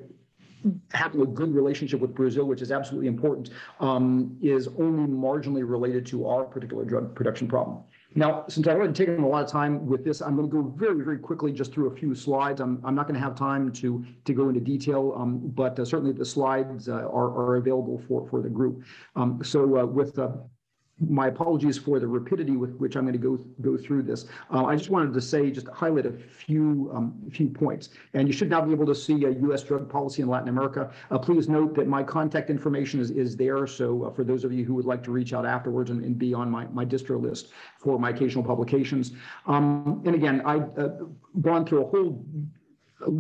having a good relationship with Brazil, which is absolutely important, um, is only marginally related to our particular drug production problem. Now, since I've already taken a lot of time with this, I'm going to go very, very quickly just through a few slides. I'm, I'm not going to have time to, to go into detail, um, but uh, certainly the slides uh, are, are available for, for the group. Um, so uh, with uh, my apologies for the rapidity with which I'm going to go go through this. Uh, I just wanted to say, just highlight a few um, few points. And you should now be able to see a U.S. drug policy in Latin America. Uh, please note that my contact information is, is there. So uh, for those of you who would like to reach out afterwards and, and be on my, my distro list for my occasional publications. Um, and again, I've uh, gone through a whole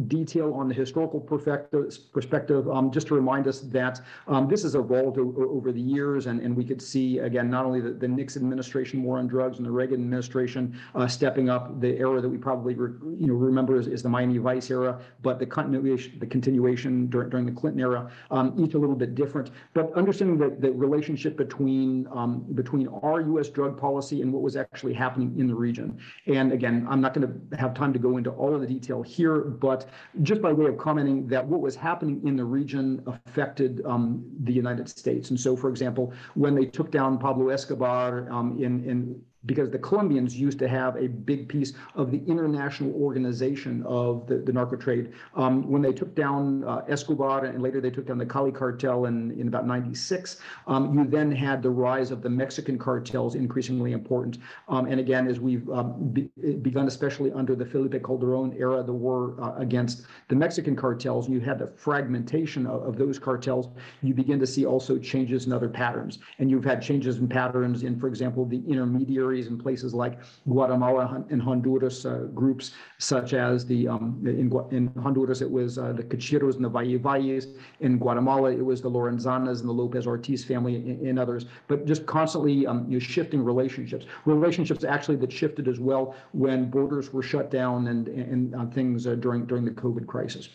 detail on the historical perspective, um, just to remind us that um, this has evolved over the years, and, and we could see, again, not only the, the Nixon administration war on drugs and the Reagan administration uh, stepping up the era that we probably you know remember is, is, the Miami Vice era, but the continuation, the continuation during, during the Clinton era, um, each a little bit different. But understanding the, the relationship between um, between our U.S. drug policy and what was actually happening in the region. And again, I'm not going to have time to go into all of the detail here, but but just by way of commenting that what was happening in the region affected um, the United States. And so, for example, when they took down Pablo Escobar um, in, in because the Colombians used to have a big piece of the international organization of the, the narco trade. Um, when they took down uh, Escobar and later they took down the Cali cartel in, in about 96, um, you then had the rise of the Mexican cartels increasingly important. Um, and again, as we've um, be, begun, especially under the Felipe Calderon era, the war uh, against the Mexican cartels, you had the fragmentation of, of those cartels. You begin to see also changes in other patterns. And you've had changes in patterns in, for example, the intermediary subsidiaries in places like Guatemala and Honduras, uh, groups such as the, um, in, in Honduras, it was uh, the Cachiros and the Valle. In Guatemala, it was the Lorenzanas and the Lopez Ortiz family and, and others, but just constantly um, you know, shifting relationships. Relationships actually that shifted as well when borders were shut down and, and uh, things uh, during, during the COVID crisis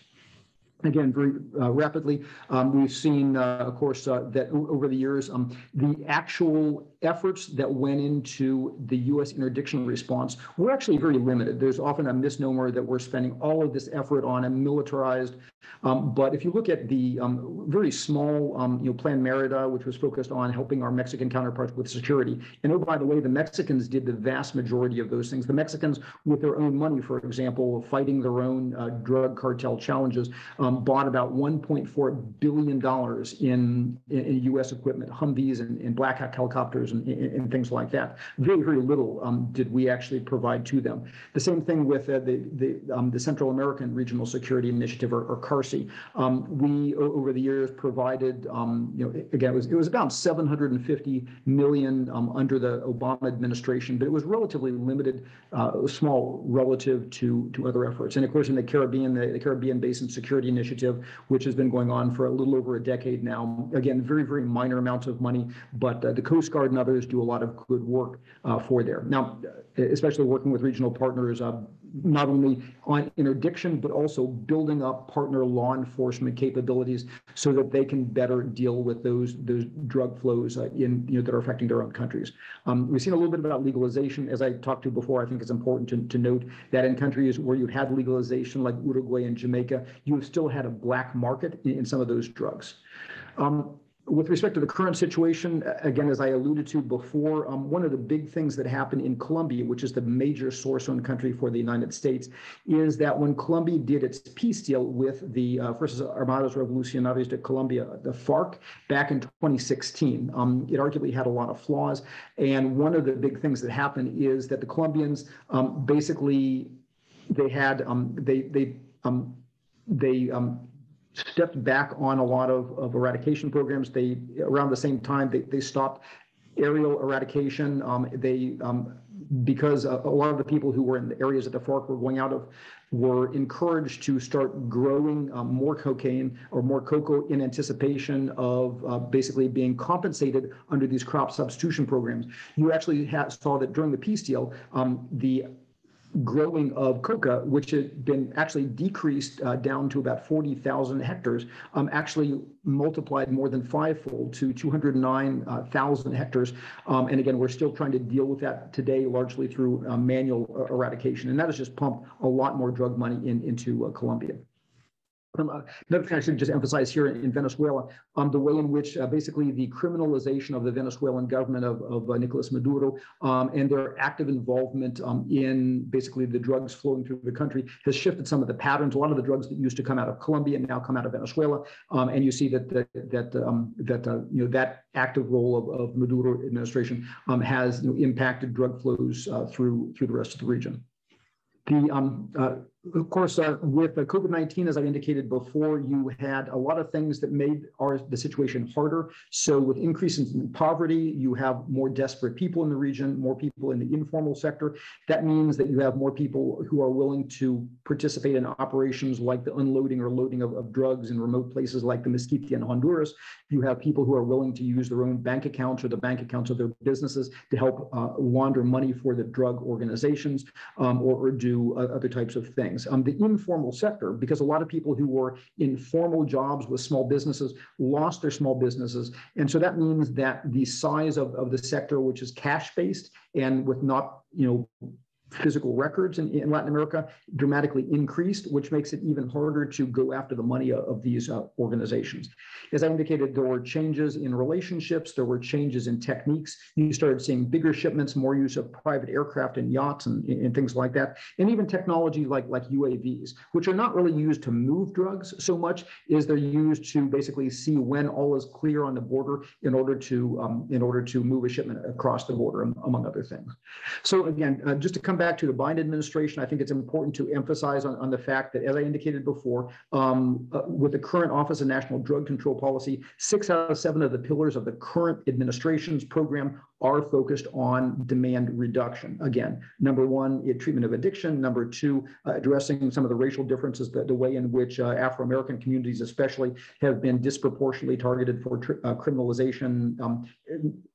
again, very uh, rapidly. Um, we've seen, uh, of course, uh, that over the years, um, the actual efforts that went into the U.S. interdiction response were actually very limited. There's often a misnomer that we're spending all of this effort on a militarized, um, but if you look at the um, very small, um, you know, Plan Merida, which was focused on helping our Mexican counterparts with security, and oh, by the way, the Mexicans did the vast majority of those things. The Mexicans, with their own money, for example, fighting their own uh, drug cartel challenges, um, bought about 1.4 billion dollars in, in, in, U.S. equipment, Humvees and, and Black Hawk helicopters and, and, things like that. Very, very little um, did we actually provide to them. The same thing with uh, the the, um, the Central American Regional Security Initiative, or, or CARSI. Um, we over the years provided, um, you know, again, it was it was about 750 million um, under the Obama administration, but it was relatively limited, uh, small relative to to other efforts. And of course, in the Caribbean, the, the Caribbean Basin Security Initiative, which has been going on for a little over a decade now. Again, very, very minor amounts of money, but uh, the Coast Guard and others do a lot of good work uh, for there. Now, especially working with regional partners, uh, not only on interdiction, but also building up partner law enforcement capabilities so that they can better deal with those those drug flows uh, in you know that are affecting their own countries. Um, we've seen a little bit about legalization, as I talked to before. I think it's important to, to note that in countries where you've had legalization, like Uruguay and Jamaica, you have still had a black market in, in some of those drugs. Um, with respect to the current situation, again, as I alluded to before, um, one of the big things that happened in Colombia, which is the major source zone country for the United States, is that when Colombia did its peace deal with the uh, Fuerzas Armadas Revolucionarias de Colombia, the FARC, back in 2016, um, it arguably had a lot of flaws. And one of the big things that happened is that the Colombians um, basically they had um, they they um, they um, stepped back on a lot of, of eradication programs. They around the same time they, they stopped aerial eradication. Um, they um, because a, a, lot of the people who were in the areas that the FARC were going out of were encouraged to start growing um, more cocaine or more cocoa in anticipation of uh, basically being compensated under these crop substitution programs. You actually saw that during the peace deal, um, the growing of coca, which had been actually decreased uh, down to about 40,000 hectares, um, actually multiplied more than fivefold to 209,000 hectares. Um, and again, we're still trying to deal with that today, largely through uh, manual eradication. And that has just pumped a lot more drug money in, into uh, Colombia. Um, uh, another thing I should just emphasize here in, Venezuela, um, the way in which uh, basically the criminalization of the Venezuelan government of, of uh, Nicolas Maduro um, and their active involvement um, in basically the drugs flowing through the country has shifted some of the patterns. A lot of the drugs that used to come out of Colombia now come out of Venezuela, um, and you see that that that, um, that uh, you know that active role of, of Maduro administration has you know, impacted drug flows uh, through through the rest of the region. The um, uh, of course, uh, with uh, COVID-19, as I indicated before, you had a lot of things that made our the situation harder. So with increases in poverty, you have more desperate people in the region, more people in the informal sector. That means that you have more people who are willing to participate in operations like the unloading or loading of, of drugs in remote places like the Mosquitia in Honduras. You have people who are willing to use their own bank accounts or the bank accounts of their businesses to help uh, launder money for the drug organizations um, or, or, do uh, other types of things things. Um, the informal sector, because a lot of people who were in formal jobs with small businesses lost their small businesses. And so that means that the size of, of the sector, which is cash based and with not, you know, physical records in, in, Latin America dramatically increased, which makes it even harder to go after the money of, these uh, organizations. As I indicated, there were changes in relationships, there were changes in techniques. You started seeing bigger shipments, more use of private aircraft and yachts and, and things like that, and even technology like, like UAVs, which are not really used to move drugs so much as they're used to basically see when all is clear on the border in order to um, in order to move a shipment across the border, among other things. So again, uh, just to come back to the Biden administration, I think it's important to emphasize on, on the fact that, as I indicated before, um, uh, with the current Office of National Drug Control Policy, six out of seven of the pillars of the current administration's program are focused on demand reduction. Again, number one, treatment of addiction. Number two, uh, addressing some of the racial differences, the, the way in which uh, Afro-American communities especially have been disproportionately targeted for uh, criminalization, um,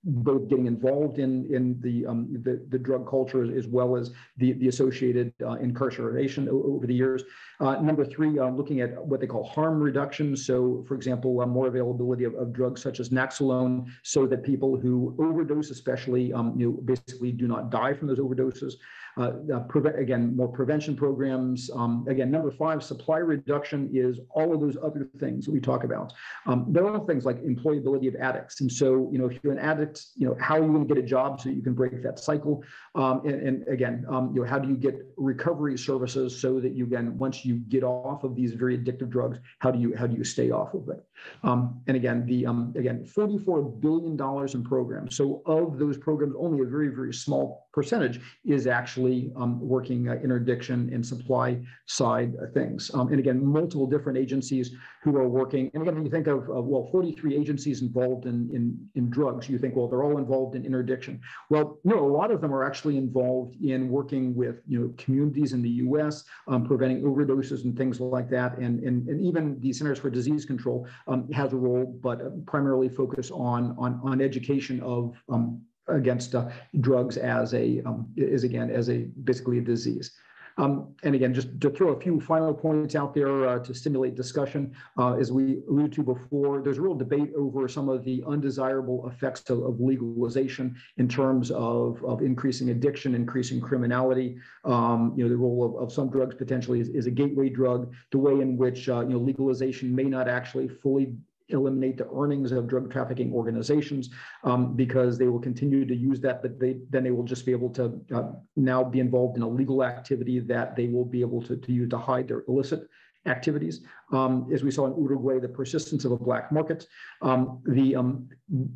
both getting involved in, in the, um, the, the, drug culture as well as the, the associated uh, incarceration over the years. Uh, number three, uh, looking at what they call harm reduction. So, for example, more availability of, of, drugs such as Naloxone so that people who overdose especially, um, you know, basically do not die from those overdoses. Uh, uh again, more prevention programs. Um, again, number five, supply reduction is all of those other things that we talk about. Um, there are things like employability of addicts. And so, you know, if you're an addict, you know, how are you going to get a job so you can break that cycle? Um, and, and, again, um, you know, how do you get recovery services so that you, again, once you get off of these very addictive drugs, how do you how do you stay off of it? Um, and again, the um, again, $44 billion in programs. So of those programs, only a very, very small percentage is actually um, working uh, interdiction and supply side things. Um, and again, multiple different agencies who are working. And again, when you think of, well, 43 agencies involved in, in, in drugs, you think, well, they're all involved in interdiction. Well, no, a lot of them are actually involved in working with, you know, communities in the U.S., um, preventing overdoses and things like that. And, and, and even the Centers for Disease Control um, has a role, but uh, primarily focus on, on, on education of um, against uh, drugs as a um, is again as a basically a disease. Um, and again, just to throw a few final points out there uh, to stimulate discussion, uh, as we alluded to before, there's a real debate over some of the undesirable effects of, of legalization in terms of, of increasing addiction, increasing criminality. Um, you know, the role of, of some drugs potentially is, is a gateway drug, the way in which uh, you know legalization may not actually fully eliminate the earnings of drug trafficking organizations um, because they will continue to use that, but they then they will just be able to uh, now be involved in a legal activity that they will be able to, to use to hide their illicit activities. Um, as we saw in Uruguay, the persistence of a black market, um, the um,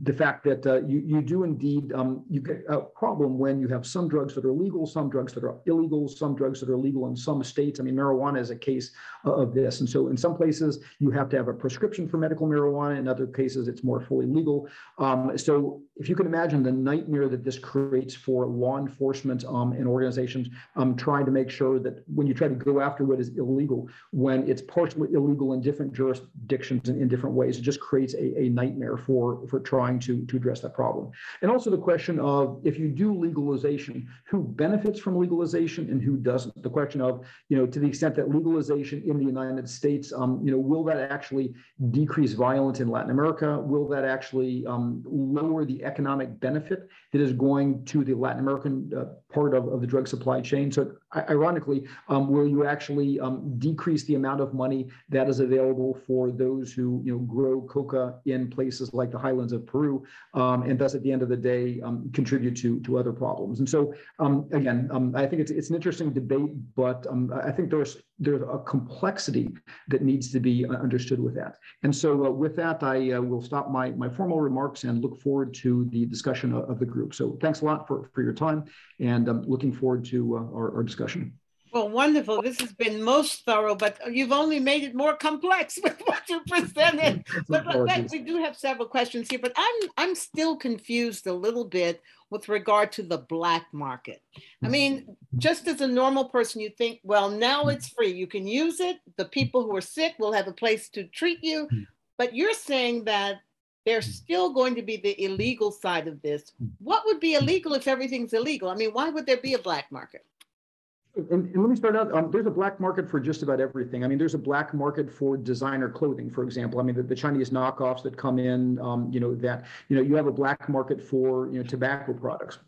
the fact that uh, you you do indeed um, you get a problem when you have some drugs that are legal, some drugs that are illegal, some drugs that are legal in some states. I mean, marijuana is a case of this, and so in some places you have to have a prescription for medical marijuana. In other cases, it's more fully legal. Um, so if you can imagine the nightmare that this creates for law enforcement um, and organizations trying to make sure that when you try to go after what is illegal, when it's partially illegal in different jurisdictions and in different ways. It just creates a, a nightmare for, for trying to, to address that problem. And also the question of if you do legalization, who benefits from legalization and who doesn't? The question of, you know, to the extent that legalization in the United States, um, you know, will that actually decrease violence in Latin America? Will that actually um, lower the economic benefit that is going to the Latin American uh, part of, of the drug supply chain? So ironically, um, will you actually um, decrease the amount of money that is available for those who you know grow coca in places like the highlands of Peru, um, and thus at the end of the day um, contribute to to other problems. And so um, again, um, I think it's it's an interesting debate, but I think there's there's a complexity that needs to be uh, understood with that. And so uh, with that, I uh, will stop my my formal remarks and look forward to the discussion of, of the group. So thanks a lot for for your time, and I'm looking forward to uh, our, our discussion. Well, wonderful. This has been most thorough, but you've only made it more complex with what you presented. but, but we do have several questions here, but I'm I'm still confused a little bit with regard to the black market. I mean, just as a normal person, you think, well, now it's free. You can use it. The people who are sick will have a place to treat you. But you're saying that there's still going to be the illegal side of this. What would be illegal if everything's illegal? I mean, why would there be a black market? And, and, let me start out. Um, there's a black market for just about everything. I mean, there's a black market for designer clothing, for example. I mean, the, the Chinese knockoffs that come in, um, you know, that you know, you have a black market for you know tobacco products.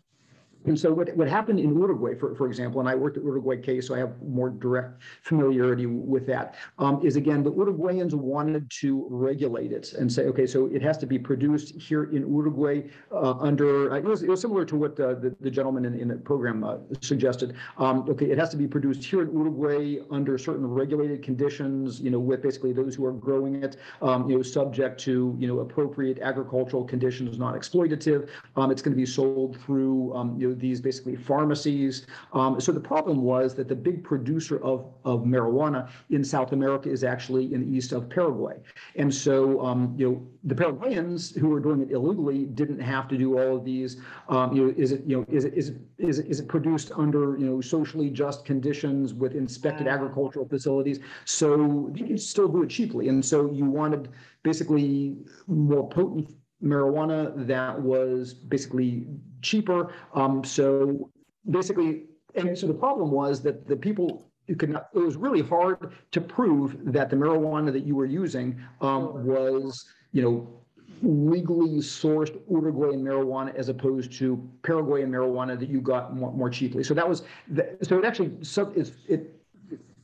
And so what, what happened in Uruguay, for, for example, and I worked at Uruguay case, so I have more direct familiarity with that. Um, is again, the Uruguayans wanted to regulate it and say, okay, so it has to be produced here in Uruguay uh, under, uh, it, was, it was similar to what uh, the, the gentleman in, in the program uh, suggested. Um, okay, it has to be produced here in Uruguay under certain regulated conditions, you know, with basically those who are growing it, um, you know, subject to, you know, appropriate agricultural conditions, not exploitative. Um, it's going to be sold through, um, you know, these basically pharmacies. Um, so the problem was that the big producer of, of marijuana in South America is actually in the east of Paraguay. And so, um, you know, the Paraguayans who were doing it illegally didn't have to do all of these. Um, you know, is it, you know, is it, is it, is it, is it produced under, you know, socially just conditions with inspected Ah. agricultural facilities? So you can still do it cheaply. And so you wanted basically more potent marijuana that was basically cheaper. Um, so basically, and so the problem was that the people you could not, it was really hard to prove that the marijuana that you were using um, was, you know, legally sourced Uruguayan marijuana as opposed to Paraguayan marijuana that you got more, more cheaply. So that was, the, so it actually sub, it's, it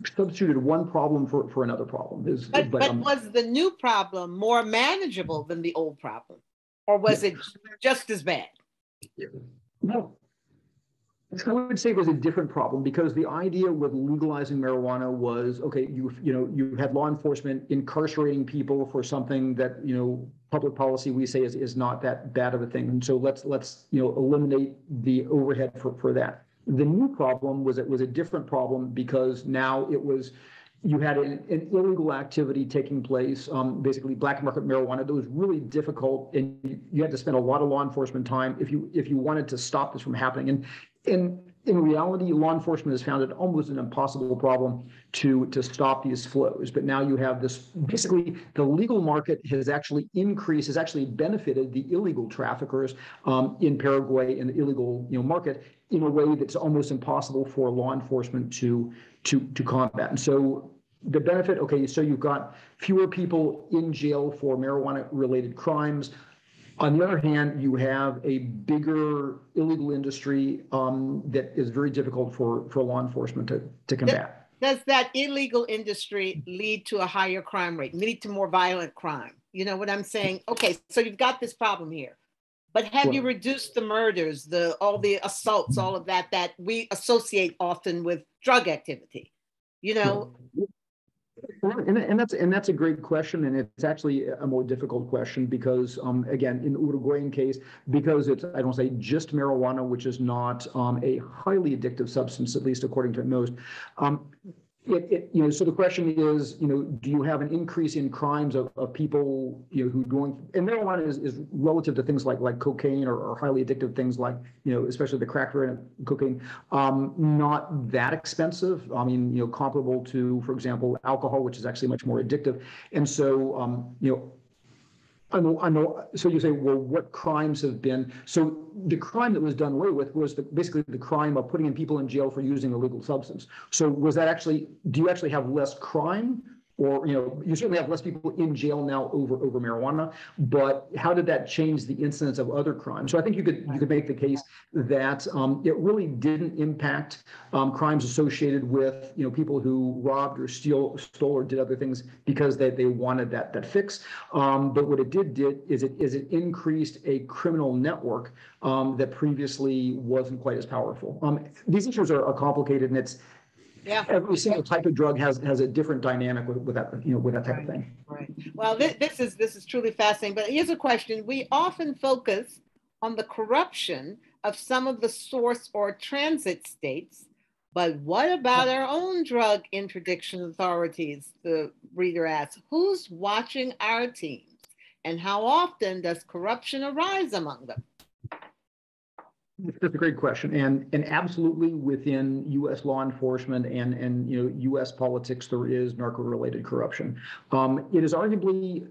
substituted one problem for, for another problem. Is, But, but um, was the new problem more manageable than the old problem? Or was it just as bad? No. I would say it was a different problem because the idea with legalizing marijuana was, okay, you, you know, you had law enforcement incarcerating people for something that, you know, public policy we say is, is not that bad of a thing. And so let's, let's, you know, eliminate the overhead for, for that. The new problem was it was a different problem because now it was, you had an, an illegal activity taking place, um, basically black market marijuana that was really difficult and you, you had to spend a lot of law enforcement time if you, if you wanted to stop this from happening. And, and in reality, law enforcement has found it almost an impossible problem to, to stop these flows. But now you have this, basically, the legal market has actually increased, has actually benefited the illegal traffickers um, in Paraguay and the illegal, you know, market in a way that's almost impossible for law enforcement to, to, to combat. And so the benefit, okay, so you've got fewer people in jail for marijuana related crimes. On the other hand, you have a bigger illegal industry um, that is very difficult for, for law enforcement to, to combat. Does that illegal industry lead to a higher crime rate, lead to more violent crime? You know what I'm saying? Okay, so you've got this problem here. But have you reduced the murders, the all the assaults, all of that that we associate often with drug activity? You know, And, and that's, and that's a great question, and it's actually a more difficult question because, um, again, in the Uruguayan case, because it's, I don't say just marijuana, which is not, um, a highly addictive substance, at least according to most. Um, it, it, you know, so the question is, you know, do you have an increase in crimes of, of people, you know, who going, and marijuana is, is relative to things like, like cocaine or, or highly addictive things like, you know, especially the crack of cocaine, um, not that expensive. I mean, you know, comparable to, for example, alcohol, which is actually much more addictive. And so, um, you know, I know, I know, so you say, well, what crimes have been, so the crime that was done away with was the, basically the crime of putting in people in jail for using illegal substance. So was that actually, do you actually have less crime? Or, you know, you certainly have less people in jail now over, over marijuana, but how did that change the incidence of other crimes? So I think you could, you could make the case that um, it really didn't impact um, crimes associated with, you know, people who robbed or steal, stole or did other things because they, they wanted that, that fix. Um, but what it did did is it is it increased a criminal network um, that previously wasn't quite as powerful. Um, these issues are, are complicated, and it's yeah. every single type of drug has has a different dynamic with, with that you know with that type of thing. Right. Well, this, this is this is truly fascinating. But here's a question: We often focus on the corruption of some of the source or transit states, but what about our own drug interdiction authorities? The reader asks. Who's watching our teams, and how often does corruption arise among them? That's a great question, and and absolutely within U.S. law enforcement and and you know U.S. politics, there is narco-related corruption. Um, it is arguably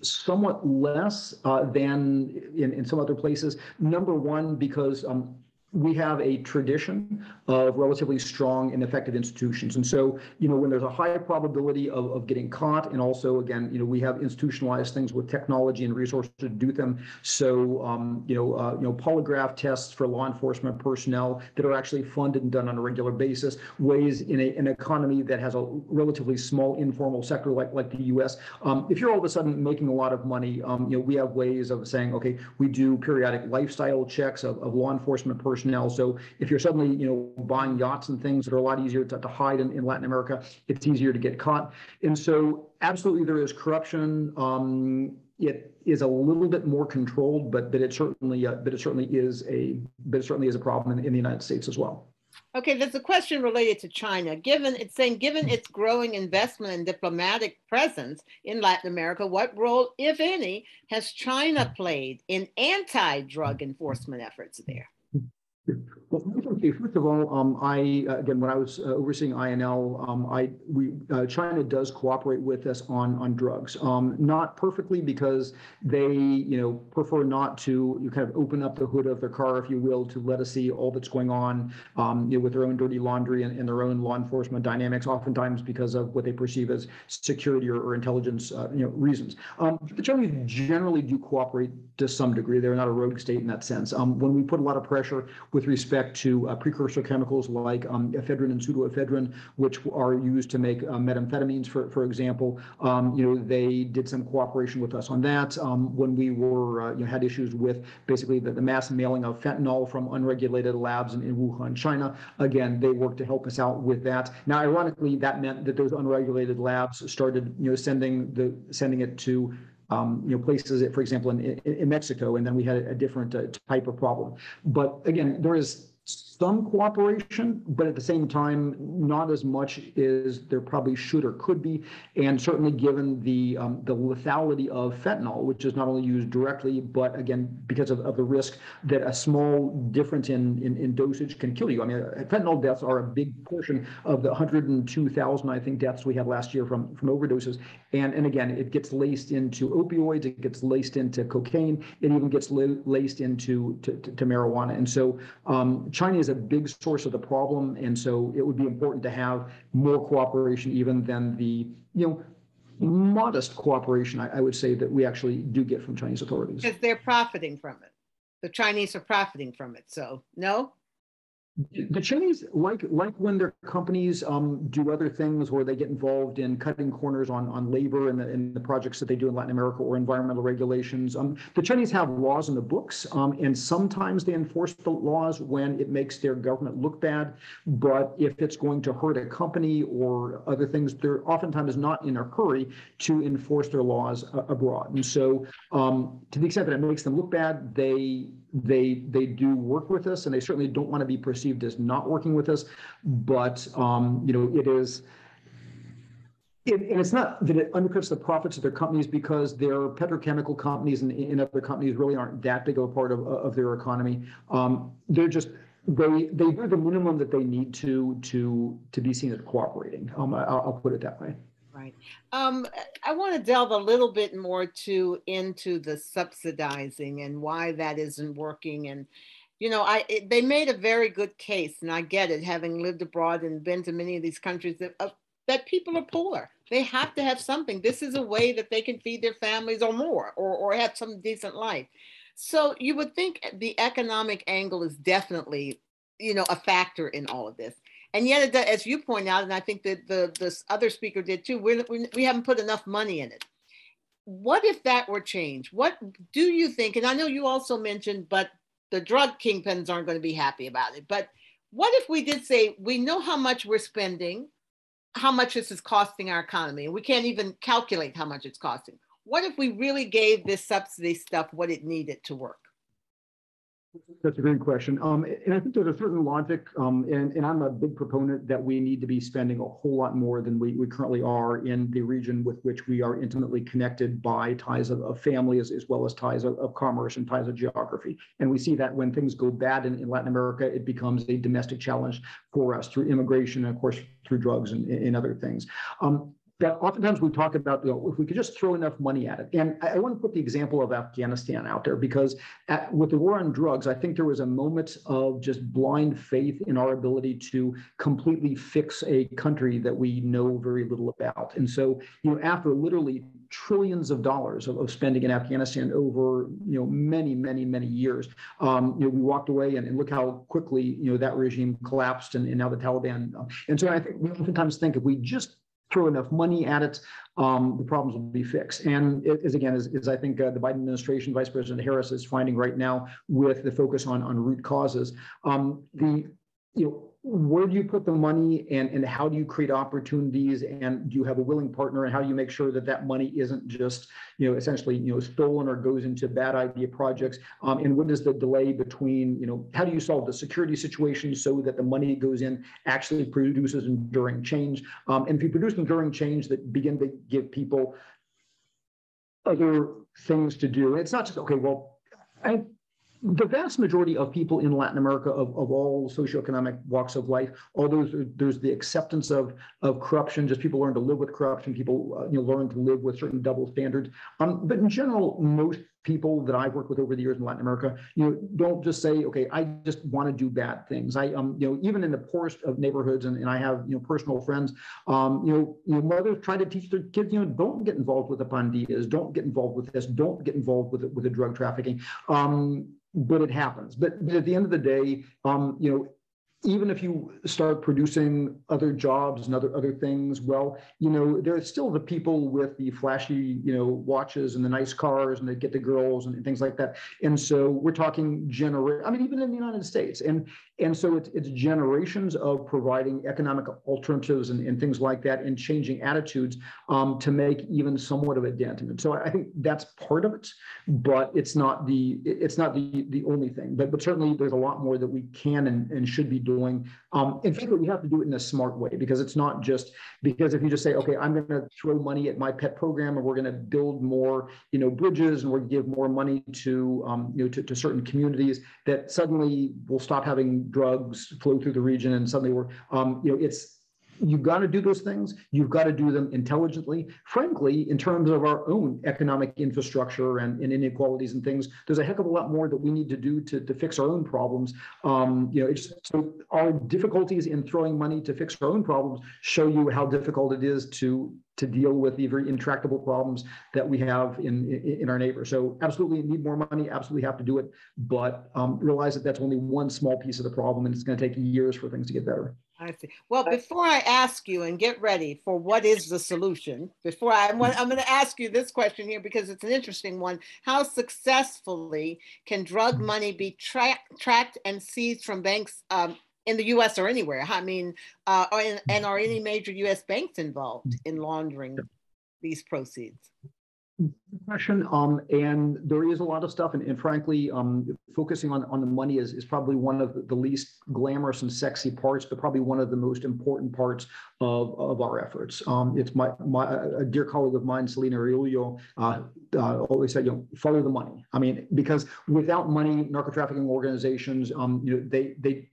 somewhat less uh, than in, in some other places. Number one, because um, we have a tradition of relatively strong and effective institutions. And so, you know, when there's a high probability of, of getting caught, and also, again, you know, we have institutionalized things with technology and resources to do them. So, um, you know, uh, you know, polygraph tests for law enforcement personnel that are actually funded and done on a regular basis, ways in a, an economy that has a relatively small informal sector like, like the U.S. Um, if you're all of a sudden making a lot of money, um, you know, we have ways of saying, okay, we do periodic lifestyle checks of, of law enforcement personnel. So if you're suddenly, you know, buying yachts and things that are a lot easier to, to hide in, in Latin America, it's easier to get caught. And so absolutely there is corruption. Um, it is a little bit more controlled, but but it certainly uh, but it certainly is a but it certainly is a problem in, in the United States as well. Okay, there's a question related to China. Given it's saying, given its growing investment and diplomatic presence in Latin America, what role, if any, has China played in anti-drug enforcement efforts there? Well, first of all, um, I uh, again, when I was uh, overseeing INL, um, I we uh, China does cooperate with us on on drugs. Um, not perfectly because they you know prefer not to you kind of open up the hood of their car, if you will, to let us see all that's going on um, you know, with their own dirty laundry and, and, their own law enforcement dynamics. Oftentimes because of what they perceive as security or, or intelligence uh, you know reasons. Um, the Chinese generally do cooperate to some degree. They're not a rogue state in that sense. Um, when we put a lot of pressure with respect to uh, precursor chemicals like um, ephedrine and pseudoephedrine, which are used to make uh, methamphetamines, for, for example. Um, you know, they did some cooperation with us on that. Um, when we were, uh, you know, had issues with basically the, the mass mailing of fentanyl from unregulated labs in, in Wuhan, China, again, they worked to help us out with that. Now, ironically, that meant that those unregulated labs started, you know, sending the sending it to um, you know, places, for example, in, in, Mexico, and then we had a, different uh, type of problem. But again, there is some cooperation, but at the same time, not as much as there probably should or could be. And certainly given the um, the lethality of fentanyl, which is not only used directly, but again, because of, of the risk that a small difference in, in, in dosage can kill you. I mean, fentanyl deaths are a big portion of the 102,000, I think, deaths we had last year from, from overdoses. And, and again, it gets laced into opioids, it gets laced into cocaine, it even gets laced into to, to, to marijuana. And so um, China is a big source of the problem, and so it would be important to have more cooperation even than the you know modest cooperation I, I would say that we actually do get from Chinese authorities. Because they're profiting from it. The Chinese are profiting from it. So no. The Chinese like like when their companies um, do other things where they get involved in cutting corners on on labor and the, and the projects that they do in Latin America or environmental regulations. Um, the Chinese have laws in the books, um, and sometimes they enforce the laws when it makes their government look bad. But if it's going to hurt a company or other things, they're oftentimes not in a hurry to enforce their laws uh, abroad. And so, um, to the extent that it makes them look bad, they they they do work with us, and they certainly don't want to be perceived as not working with us. But um, you know, it is. It, and it's not that it undercuts the profits of their companies because their petrochemical companies and, and other companies really aren't that big of a part of, of their economy. Um, they're just they they do the minimum that they need to to to be seen as cooperating. Um, I, I'll put it that way. Right. Um, I want to delve a little bit more to into the subsidizing and why that isn't working. And you know, I it, they made a very good case, and I get it, having lived abroad and been to many of these countries that uh, that people are poor. They have to have something. This is a way that they can feed their families or more, or or have some decent life. So you would think the economic angle is definitely, you know, a factor in all of this. And yet, as you point out, and I think that the this other speaker did too, we're, we we haven't put enough money in it. What if that were changed? What do you think? And I know you also mentioned, but the drug kingpins aren't going to be happy about it. But what if we did say we know how much we're spending, how much this is costing our economy, and we can't even calculate how much it's costing? What if we really gave this subsidy stuff what it needed to work? That's a great question. Um, and I think there's a certain logic, um, and, and I'm a big proponent that we need to be spending a whole lot more than we, we currently are in the region with which we are intimately connected by ties of, of family as, as well as ties of, of commerce and ties of geography. And we see that when things go bad in, in Latin America, it becomes a domestic challenge for us through immigration and of course through drugs and, and other things. Um, that oftentimes we talk about, you know, if we could just throw enough money at it. And I, I want to put the example of Afghanistan out there because at, with the war on drugs, I think there was a moment of just blind faith in our ability to completely fix a country that we know very little about. And so, you know, after literally trillions of dollars of, of spending in Afghanistan over, you know, many, many, many years, um, you know, we walked away and, and, look how quickly, you know, that regime collapsed and, and now the Taliban. And so I think we oftentimes think if we just throw enough money at it, um, the problems will be fixed. And it is again, as, I think uh, the Biden administration, Vice President Harris is finding right now with the focus on, on root causes, um, the you know where do you put the money and, and how do you create opportunities? And do you have a willing partner? And how do you make sure that that money isn't just you know essentially you know stolen or goes into bad idea projects? Um, and what is the delay between you know how do you solve the security situation so that the money goes in actually produces enduring change? Um, and if you produce enduring change that begin to give people other things to do it's not just okay well I the vast majority of people in Latin America of, of all socioeconomic walks of life, although there's the acceptance of, of corruption, just people learn to live with corruption, people uh, you know, learn to live with certain double standards. Um, but in general, most people that I've worked with over the years in Latin America, you know, don't just say, okay, I just want to do bad things. I, um, you know, even in the poorest of neighborhoods, and, and I have, you know, personal friends, um, you know, you know, mothers try to teach their kids, you know, don't get involved with the pandillas, don't get involved with this, don't get involved with with the drug trafficking. Um, but it happens. But, but at the end of the day, um, you know, even if you start producing other jobs and other other things, well, you know, there are still the people with the flashy, you know, watches and the nice cars and they get the girls and, and things like that. And so we're talking generate. I mean, even in the United States, and and so it's it's generations of providing economic alternatives and, and things like that, and changing attitudes um, to make even somewhat of a dent. And so I think that's part of it, but it's not the it's not the the only thing. But but certainly there's a lot more that we can and, and should be doing. Um, in fact, we have to do it in a smart way because it's not just because if you just say, okay, I'm going to throw money at my pet program and we're going to build more, you know, bridges and we're going to give more money to, um, you know, to, to certain communities that suddenly we'll stop having drugs flow through the region and suddenly we're, um, you know, it's you've got to do those things. You've got to do them intelligently. Frankly, in terms of our own economic infrastructure and, and inequalities and things, there's a heck of a lot more that we need to do to, to fix our own problems. Um, you know, so our difficulties in throwing money to fix our own problems show you how difficult it is to to deal with the very intractable problems that we have in, in, in our neighbor. So absolutely need more money, absolutely have to do it, but um, realize that that's only one small piece of the problem and it's gonna take years for things to get better. I see. Well, before I ask you and get ready for what is the solution, before I, I'm, I'm going to ask you this question here because it's an interesting one. How successfully can drug money be tracked, tracked and seized from banks um, in the U.S. or anywhere? I mean, uh, or in, and are any major U.S. banks involved in laundering these proceeds? Question. Um, and there is a lot of stuff, and, and frankly, um, focusing on, on the money is, is probably one of the least glamorous and sexy parts, but probably one of the most important parts of, of our efforts. Um, it's my, my a dear colleague of mine, Celina Realuyo, uh, uh, always said, you know, follow the money. I mean, because without money, narco trafficking organizations, um, you know, they they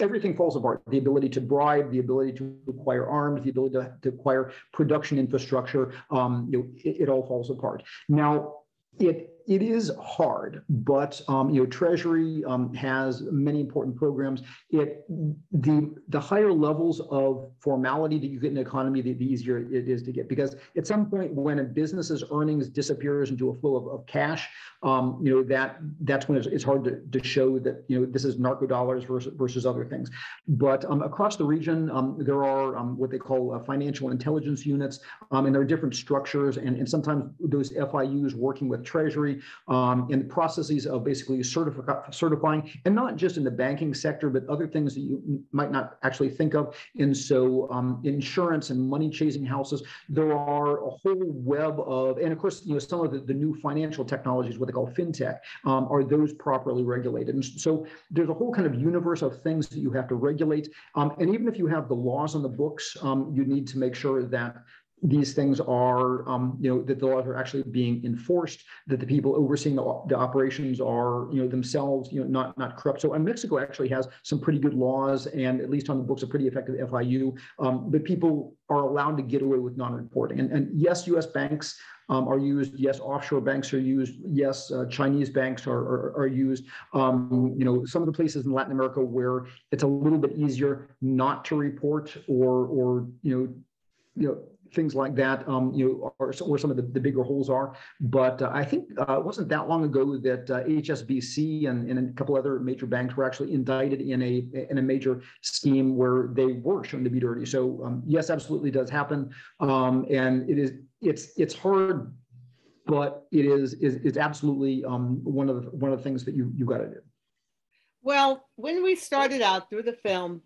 everything falls apart. The ability to bribe, the ability to acquire arms, the ability to, to acquire production infrastructure, um, you know, it, it all falls apart. Now, it it is hard, but um, you know, Treasury um, has many important programs. It the the higher levels of formality that you get in the economy, the, the, easier it is to get. Because at some point, when a business's earnings disappears into a flow of, of cash, um, you know that that's when it's, it's hard to, to show that you know this is narco dollars versus versus other things. But um, across the region, um, there are um, what they call uh, financial intelligence units, and there are different structures, and, and sometimes those FIUs working with Treasury um, in the processes of basically certifi- certifying, and not just in the banking sector, but other things that you might not actually think of. And so, um, insurance and money chasing houses, there are a whole web of, and of course, you know, some of the, the new financial technologies, what they call fintech, um, are those properly regulated? And so, there's a whole kind of universe of things that you have to regulate. Um, and even if you have the laws on the books, um, you need to make sure that these things are, um, you know, that the laws are actually being enforced, that the people overseeing the, the operations are, you know, themselves, you know, not not corrupt. So, and Mexico actually has some pretty good laws, and at least on the books, a pretty effective FIU. Um, but people are allowed to get away with non-reporting. And, and yes, U.S. banks um, are used. Yes, offshore banks are used. Yes, uh, Chinese banks are, are, are used. Um, you know, some of the places in Latin America where it's a little bit easier not to report or, or you know, you know, things like that, um, you know, or where some of the, the bigger holes are. But uh, I think uh, it wasn't that long ago that uh, HSBC and, and a couple other major banks were actually indicted in a in a major scheme where they were shown to be dirty. So um, yes, absolutely does happen, um, and it is it's it's hard, but it is is is absolutely um, one of the one of the things that you you got to do. Well, when we started out through the film,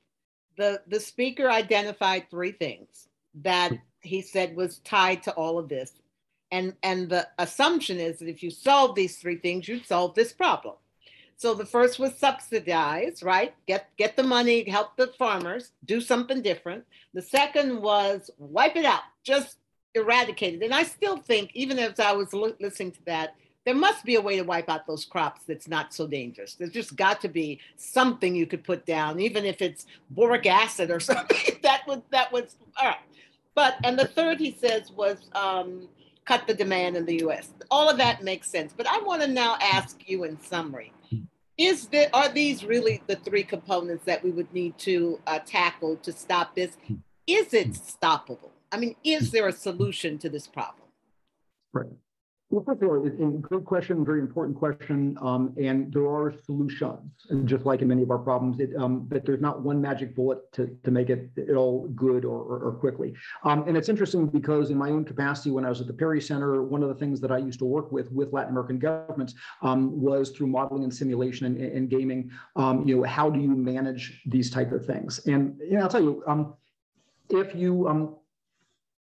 the the speaker identified three things that he said was tied to all of this and and the assumption is that if you solve these three things you'd solve this problem so the first was subsidize right get get the money help the farmers do something different the second was wipe it out just eradicate it and i still think even as i was listening to that there must be a way to wipe out those crops that's not so dangerous. There's just got to be something you could put down, even if it's boric acid or something. that would that was all right. But and the third he says was um, cut the demand in the U.S. All of that makes sense. But I want to now ask you in summary: Is there are these really the three components that we would need to uh, tackle to stop this? Is it stoppable? I mean, is there a solution to this problem? Right. Well, first of all, it's a good question, very important question, um, and there are solutions, and just like in many of our problems, it, um, but there's not one magic bullet to, to make it, it all good or, or, or quickly. Um, and it's interesting because in my own capacity, when I was at the Perry Center, one of the things that I used to work with with Latin American governments um, was through modeling and simulation and, and gaming. Um, you know, how do you manage these type of things? And you know, I'll tell you, um, if you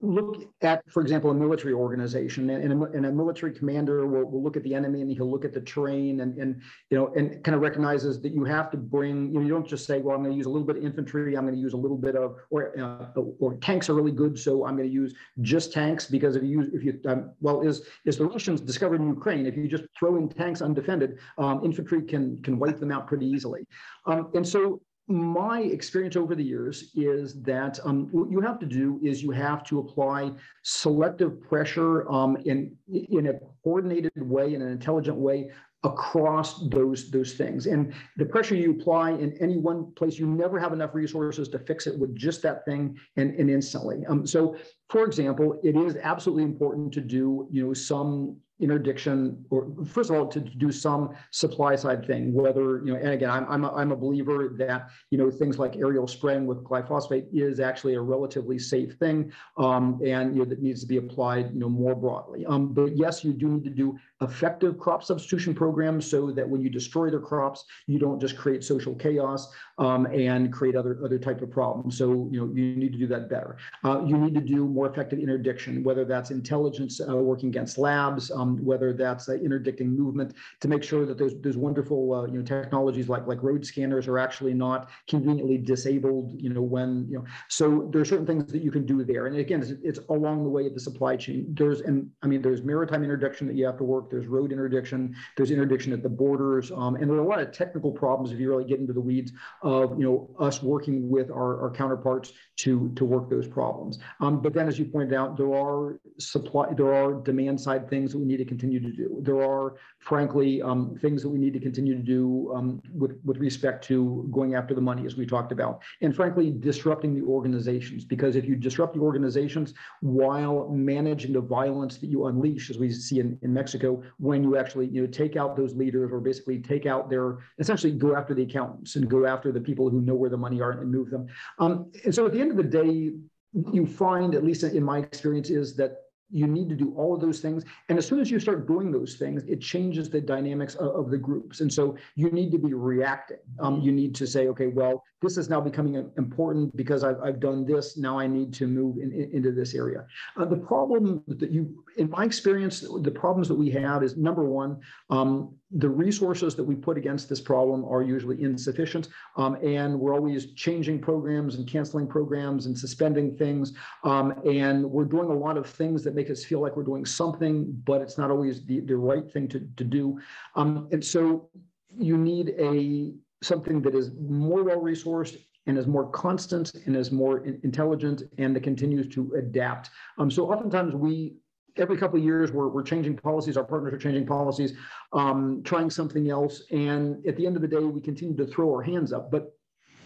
look at, for example, a military organization and a, and a military commander will, will, look at the enemy and he'll look at the terrain and, and, you know, and kind of recognizes that you have to bring, you know, you don't just say, well, I'm going to use a little bit of infantry. I'm going to use a little bit of, or, uh, or tanks are really good. So I'm going to use just tanks because if you use, if you, um, well, is, is the Russians discovered in Ukraine, if you just throw in tanks undefended, um, infantry can, can wipe them out pretty easily. Um, and so my experience over the years is that um, what you have to do is you have to apply selective pressure um, in in a coordinated way, in an intelligent way across those those things. And the pressure you apply in any one place you never have enough resources to fix it with just that thing and, and instantly. Um, so for example it is absolutely important to do you know some interdiction or first of all to do some supply side thing whether you know and again i'm i'm a, I'm a believer that you know things like aerial spraying with glyphosate is actually a relatively safe thing um, and you know that needs to be applied you know more broadly. Um, but yes you do need to do effective crop substitution programs so that when you destroy their crops you don't just create social chaos um, and create other other type of problems. So you know you need to do that better. Uh, you need to do more effective interdiction whether that's intelligence uh, working against labs um, whether that's uh, interdicting movement to make sure that those, those wonderful uh, you know, technologies like, like road scanners are actually not conveniently disabled, you know, when, you know, so there are certain things that you can do there. And again, it's, it's along the way of the supply chain. There's, and I mean, there's maritime interdiction that you have to work, there's road interdiction, there's interdiction at the borders, um, and there are a lot of technical problems if you really get into the weeds of, you know, us working with our, our counterparts to, to work those problems. Um, but then as you pointed out, there are supply, there are demand side things that we need to continue to do. There are, frankly, um, things that we need to continue to do um, with, with respect to going after the money, as we talked about, and frankly, disrupting the organizations. Because if you disrupt the organizations while managing the violence that you unleash, as we see in, in Mexico, when you actually you know take out those leaders or basically take out their essentially go after the accountants and go after the people who know where the money are and move them. Um, and so at the end of the day, you find, at least in my experience, is that you need to do all of those things. And as soon as you start doing those things, it changes the dynamics of, of the groups. And so you need to be reacting. Um, you need to say, okay, well, this is now becoming important because I've, I've done this. Now I need to move in, in, into this area. Uh, the problem that you, in my experience, the problems that we have is number one, um, the resources that we put against this problem are usually insufficient. Um, and we're always changing programs and canceling programs and suspending things. Um, and we're doing a lot of things that make us feel like we're doing something, but it's not always the, the right thing to, to do. Um, and so you need a something that is more well resourced and is more constant and is more intelligent and that continues to adapt. Um, so oftentimes we every couple of years we're, we're changing policies our partners are changing policies um, trying something else and at the end of the day we continue to throw our hands up but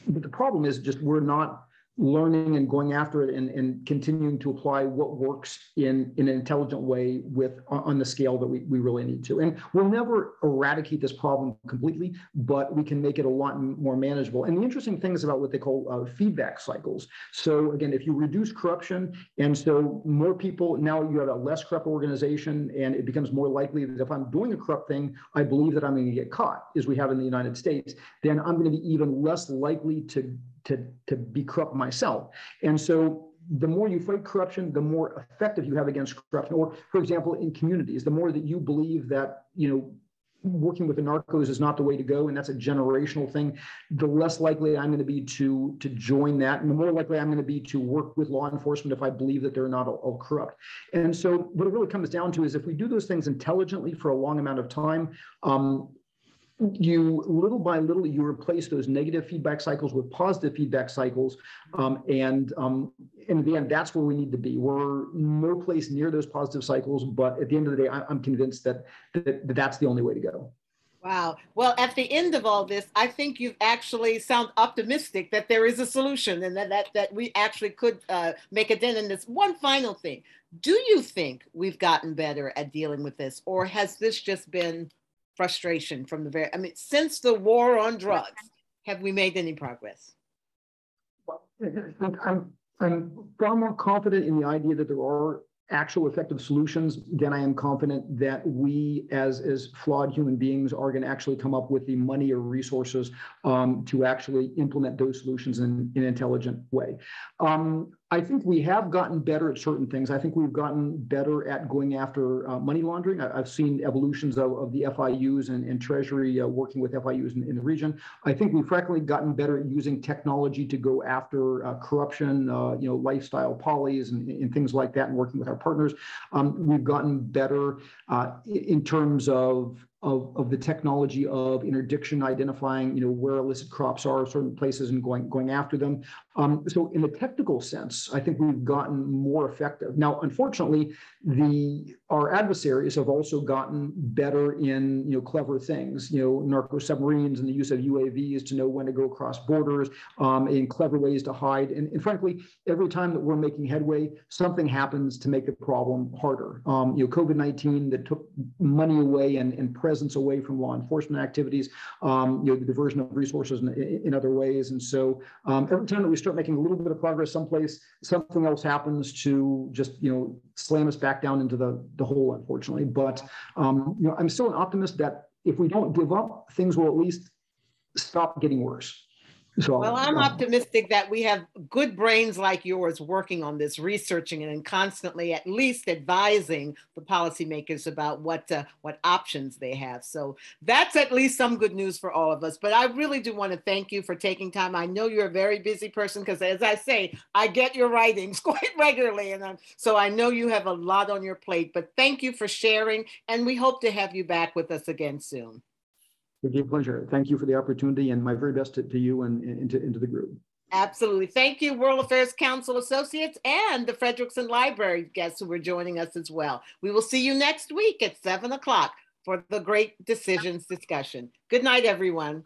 but the problem is just we're not learning and going after it and, and continuing to apply what works in, in an intelligent way with on the scale that we, we really need to. And we'll never eradicate this problem completely, but we can make it a lot more manageable. And the interesting thing is about what they call uh, feedback cycles. So again, if you reduce corruption, and so more people, now you have a less corrupt organization, and it becomes more likely that if I'm doing a corrupt thing, I believe that I'm going to get caught, as we have in the United States, then I'm going to be even less likely to to, to be corrupt myself. And so the more you fight corruption, the more effective you have against corruption. Or, for example, in communities, the more that you believe that, you know, working with the narcos is not the way to go, and that's a generational thing, the less likely I'm going to be to to join that, and the more likely I'm going to be to work with law enforcement if I believe that they're not all, all corrupt. And so, what it really comes down to is if we do those things intelligently for a long amount of time, um, you little by little you replace those negative feedback cycles with positive feedback cycles um, and um, in the end that's where we need to be we're no place near those positive cycles but at the end of the day I, am convinced that, that, that that's the only way to go Wow. Well, at the end of all this, I think you've actually sound optimistic that there is a solution and that that, that we actually could uh, make a dent in this. One final thing: Do you think we've gotten better at dealing with this, or has this just been frustration from the very, I mean, since the war on drugs, have we made any progress? I'm, I'm far more confident in the idea that there are actual effective solutions, then I am confident that we as, as flawed human beings are going to actually come up with the money or resources um, to actually implement those solutions in, in an intelligent way. Um, I think we have gotten better at certain things. I think we've gotten better at going after uh, money laundering. I, have seen evolutions of, of the FIUs and, and Treasury uh, working with FIUs in, in, the region. I think we've frankly gotten better at using technology to go after uh, corruption, uh, you know, lifestyle polys and, and, things like that, and working with our partners. Um, we've gotten better uh, in terms of of, of the technology of interdiction, identifying, you know, where illicit crops are, certain places, and going going after them. Um, so, in the technical sense, I think we've gotten more effective. Now, unfortunately, the our adversaries have also gotten better in you know clever things, you know, narco submarines and the use of UAVs to know when to go across borders, um, in clever ways to hide. And, and frankly, every time that we're making headway, something happens to make the problem harder. Um, you know, COVID nineteen that took money away and and presence away from law enforcement activities, um, you know, the diversion of resources in, in other ways. And so um, every time that we start making a little bit of progress someplace, something else happens to just, you know, slam us back down into the, the hole, unfortunately. But, um, you know, I'm still an optimist that if we don't give up, things will at least stop getting worse. So, well, I'm optimistic that we have good brains like yours working on this, researching it, and constantly at least advising the policymakers about what uh, what options they have. So that's at least some good news for all of us. But I really do want to thank you for taking time. I know you're a very busy person because, as I say, I get your writings quite regularly, and I'm, so I know you have a lot on your plate. But thank you for sharing, and we hope to have you back with us again soon. It's a pleasure. Thank you for the opportunity and my very best to, to you and, and to, into the group. Absolutely. Thank you, World Affairs Council Associates and the Fredricksen Library guests who were joining us as well. We will see you next week at seven o'clock for the Great Decisions discussion. Good night, everyone.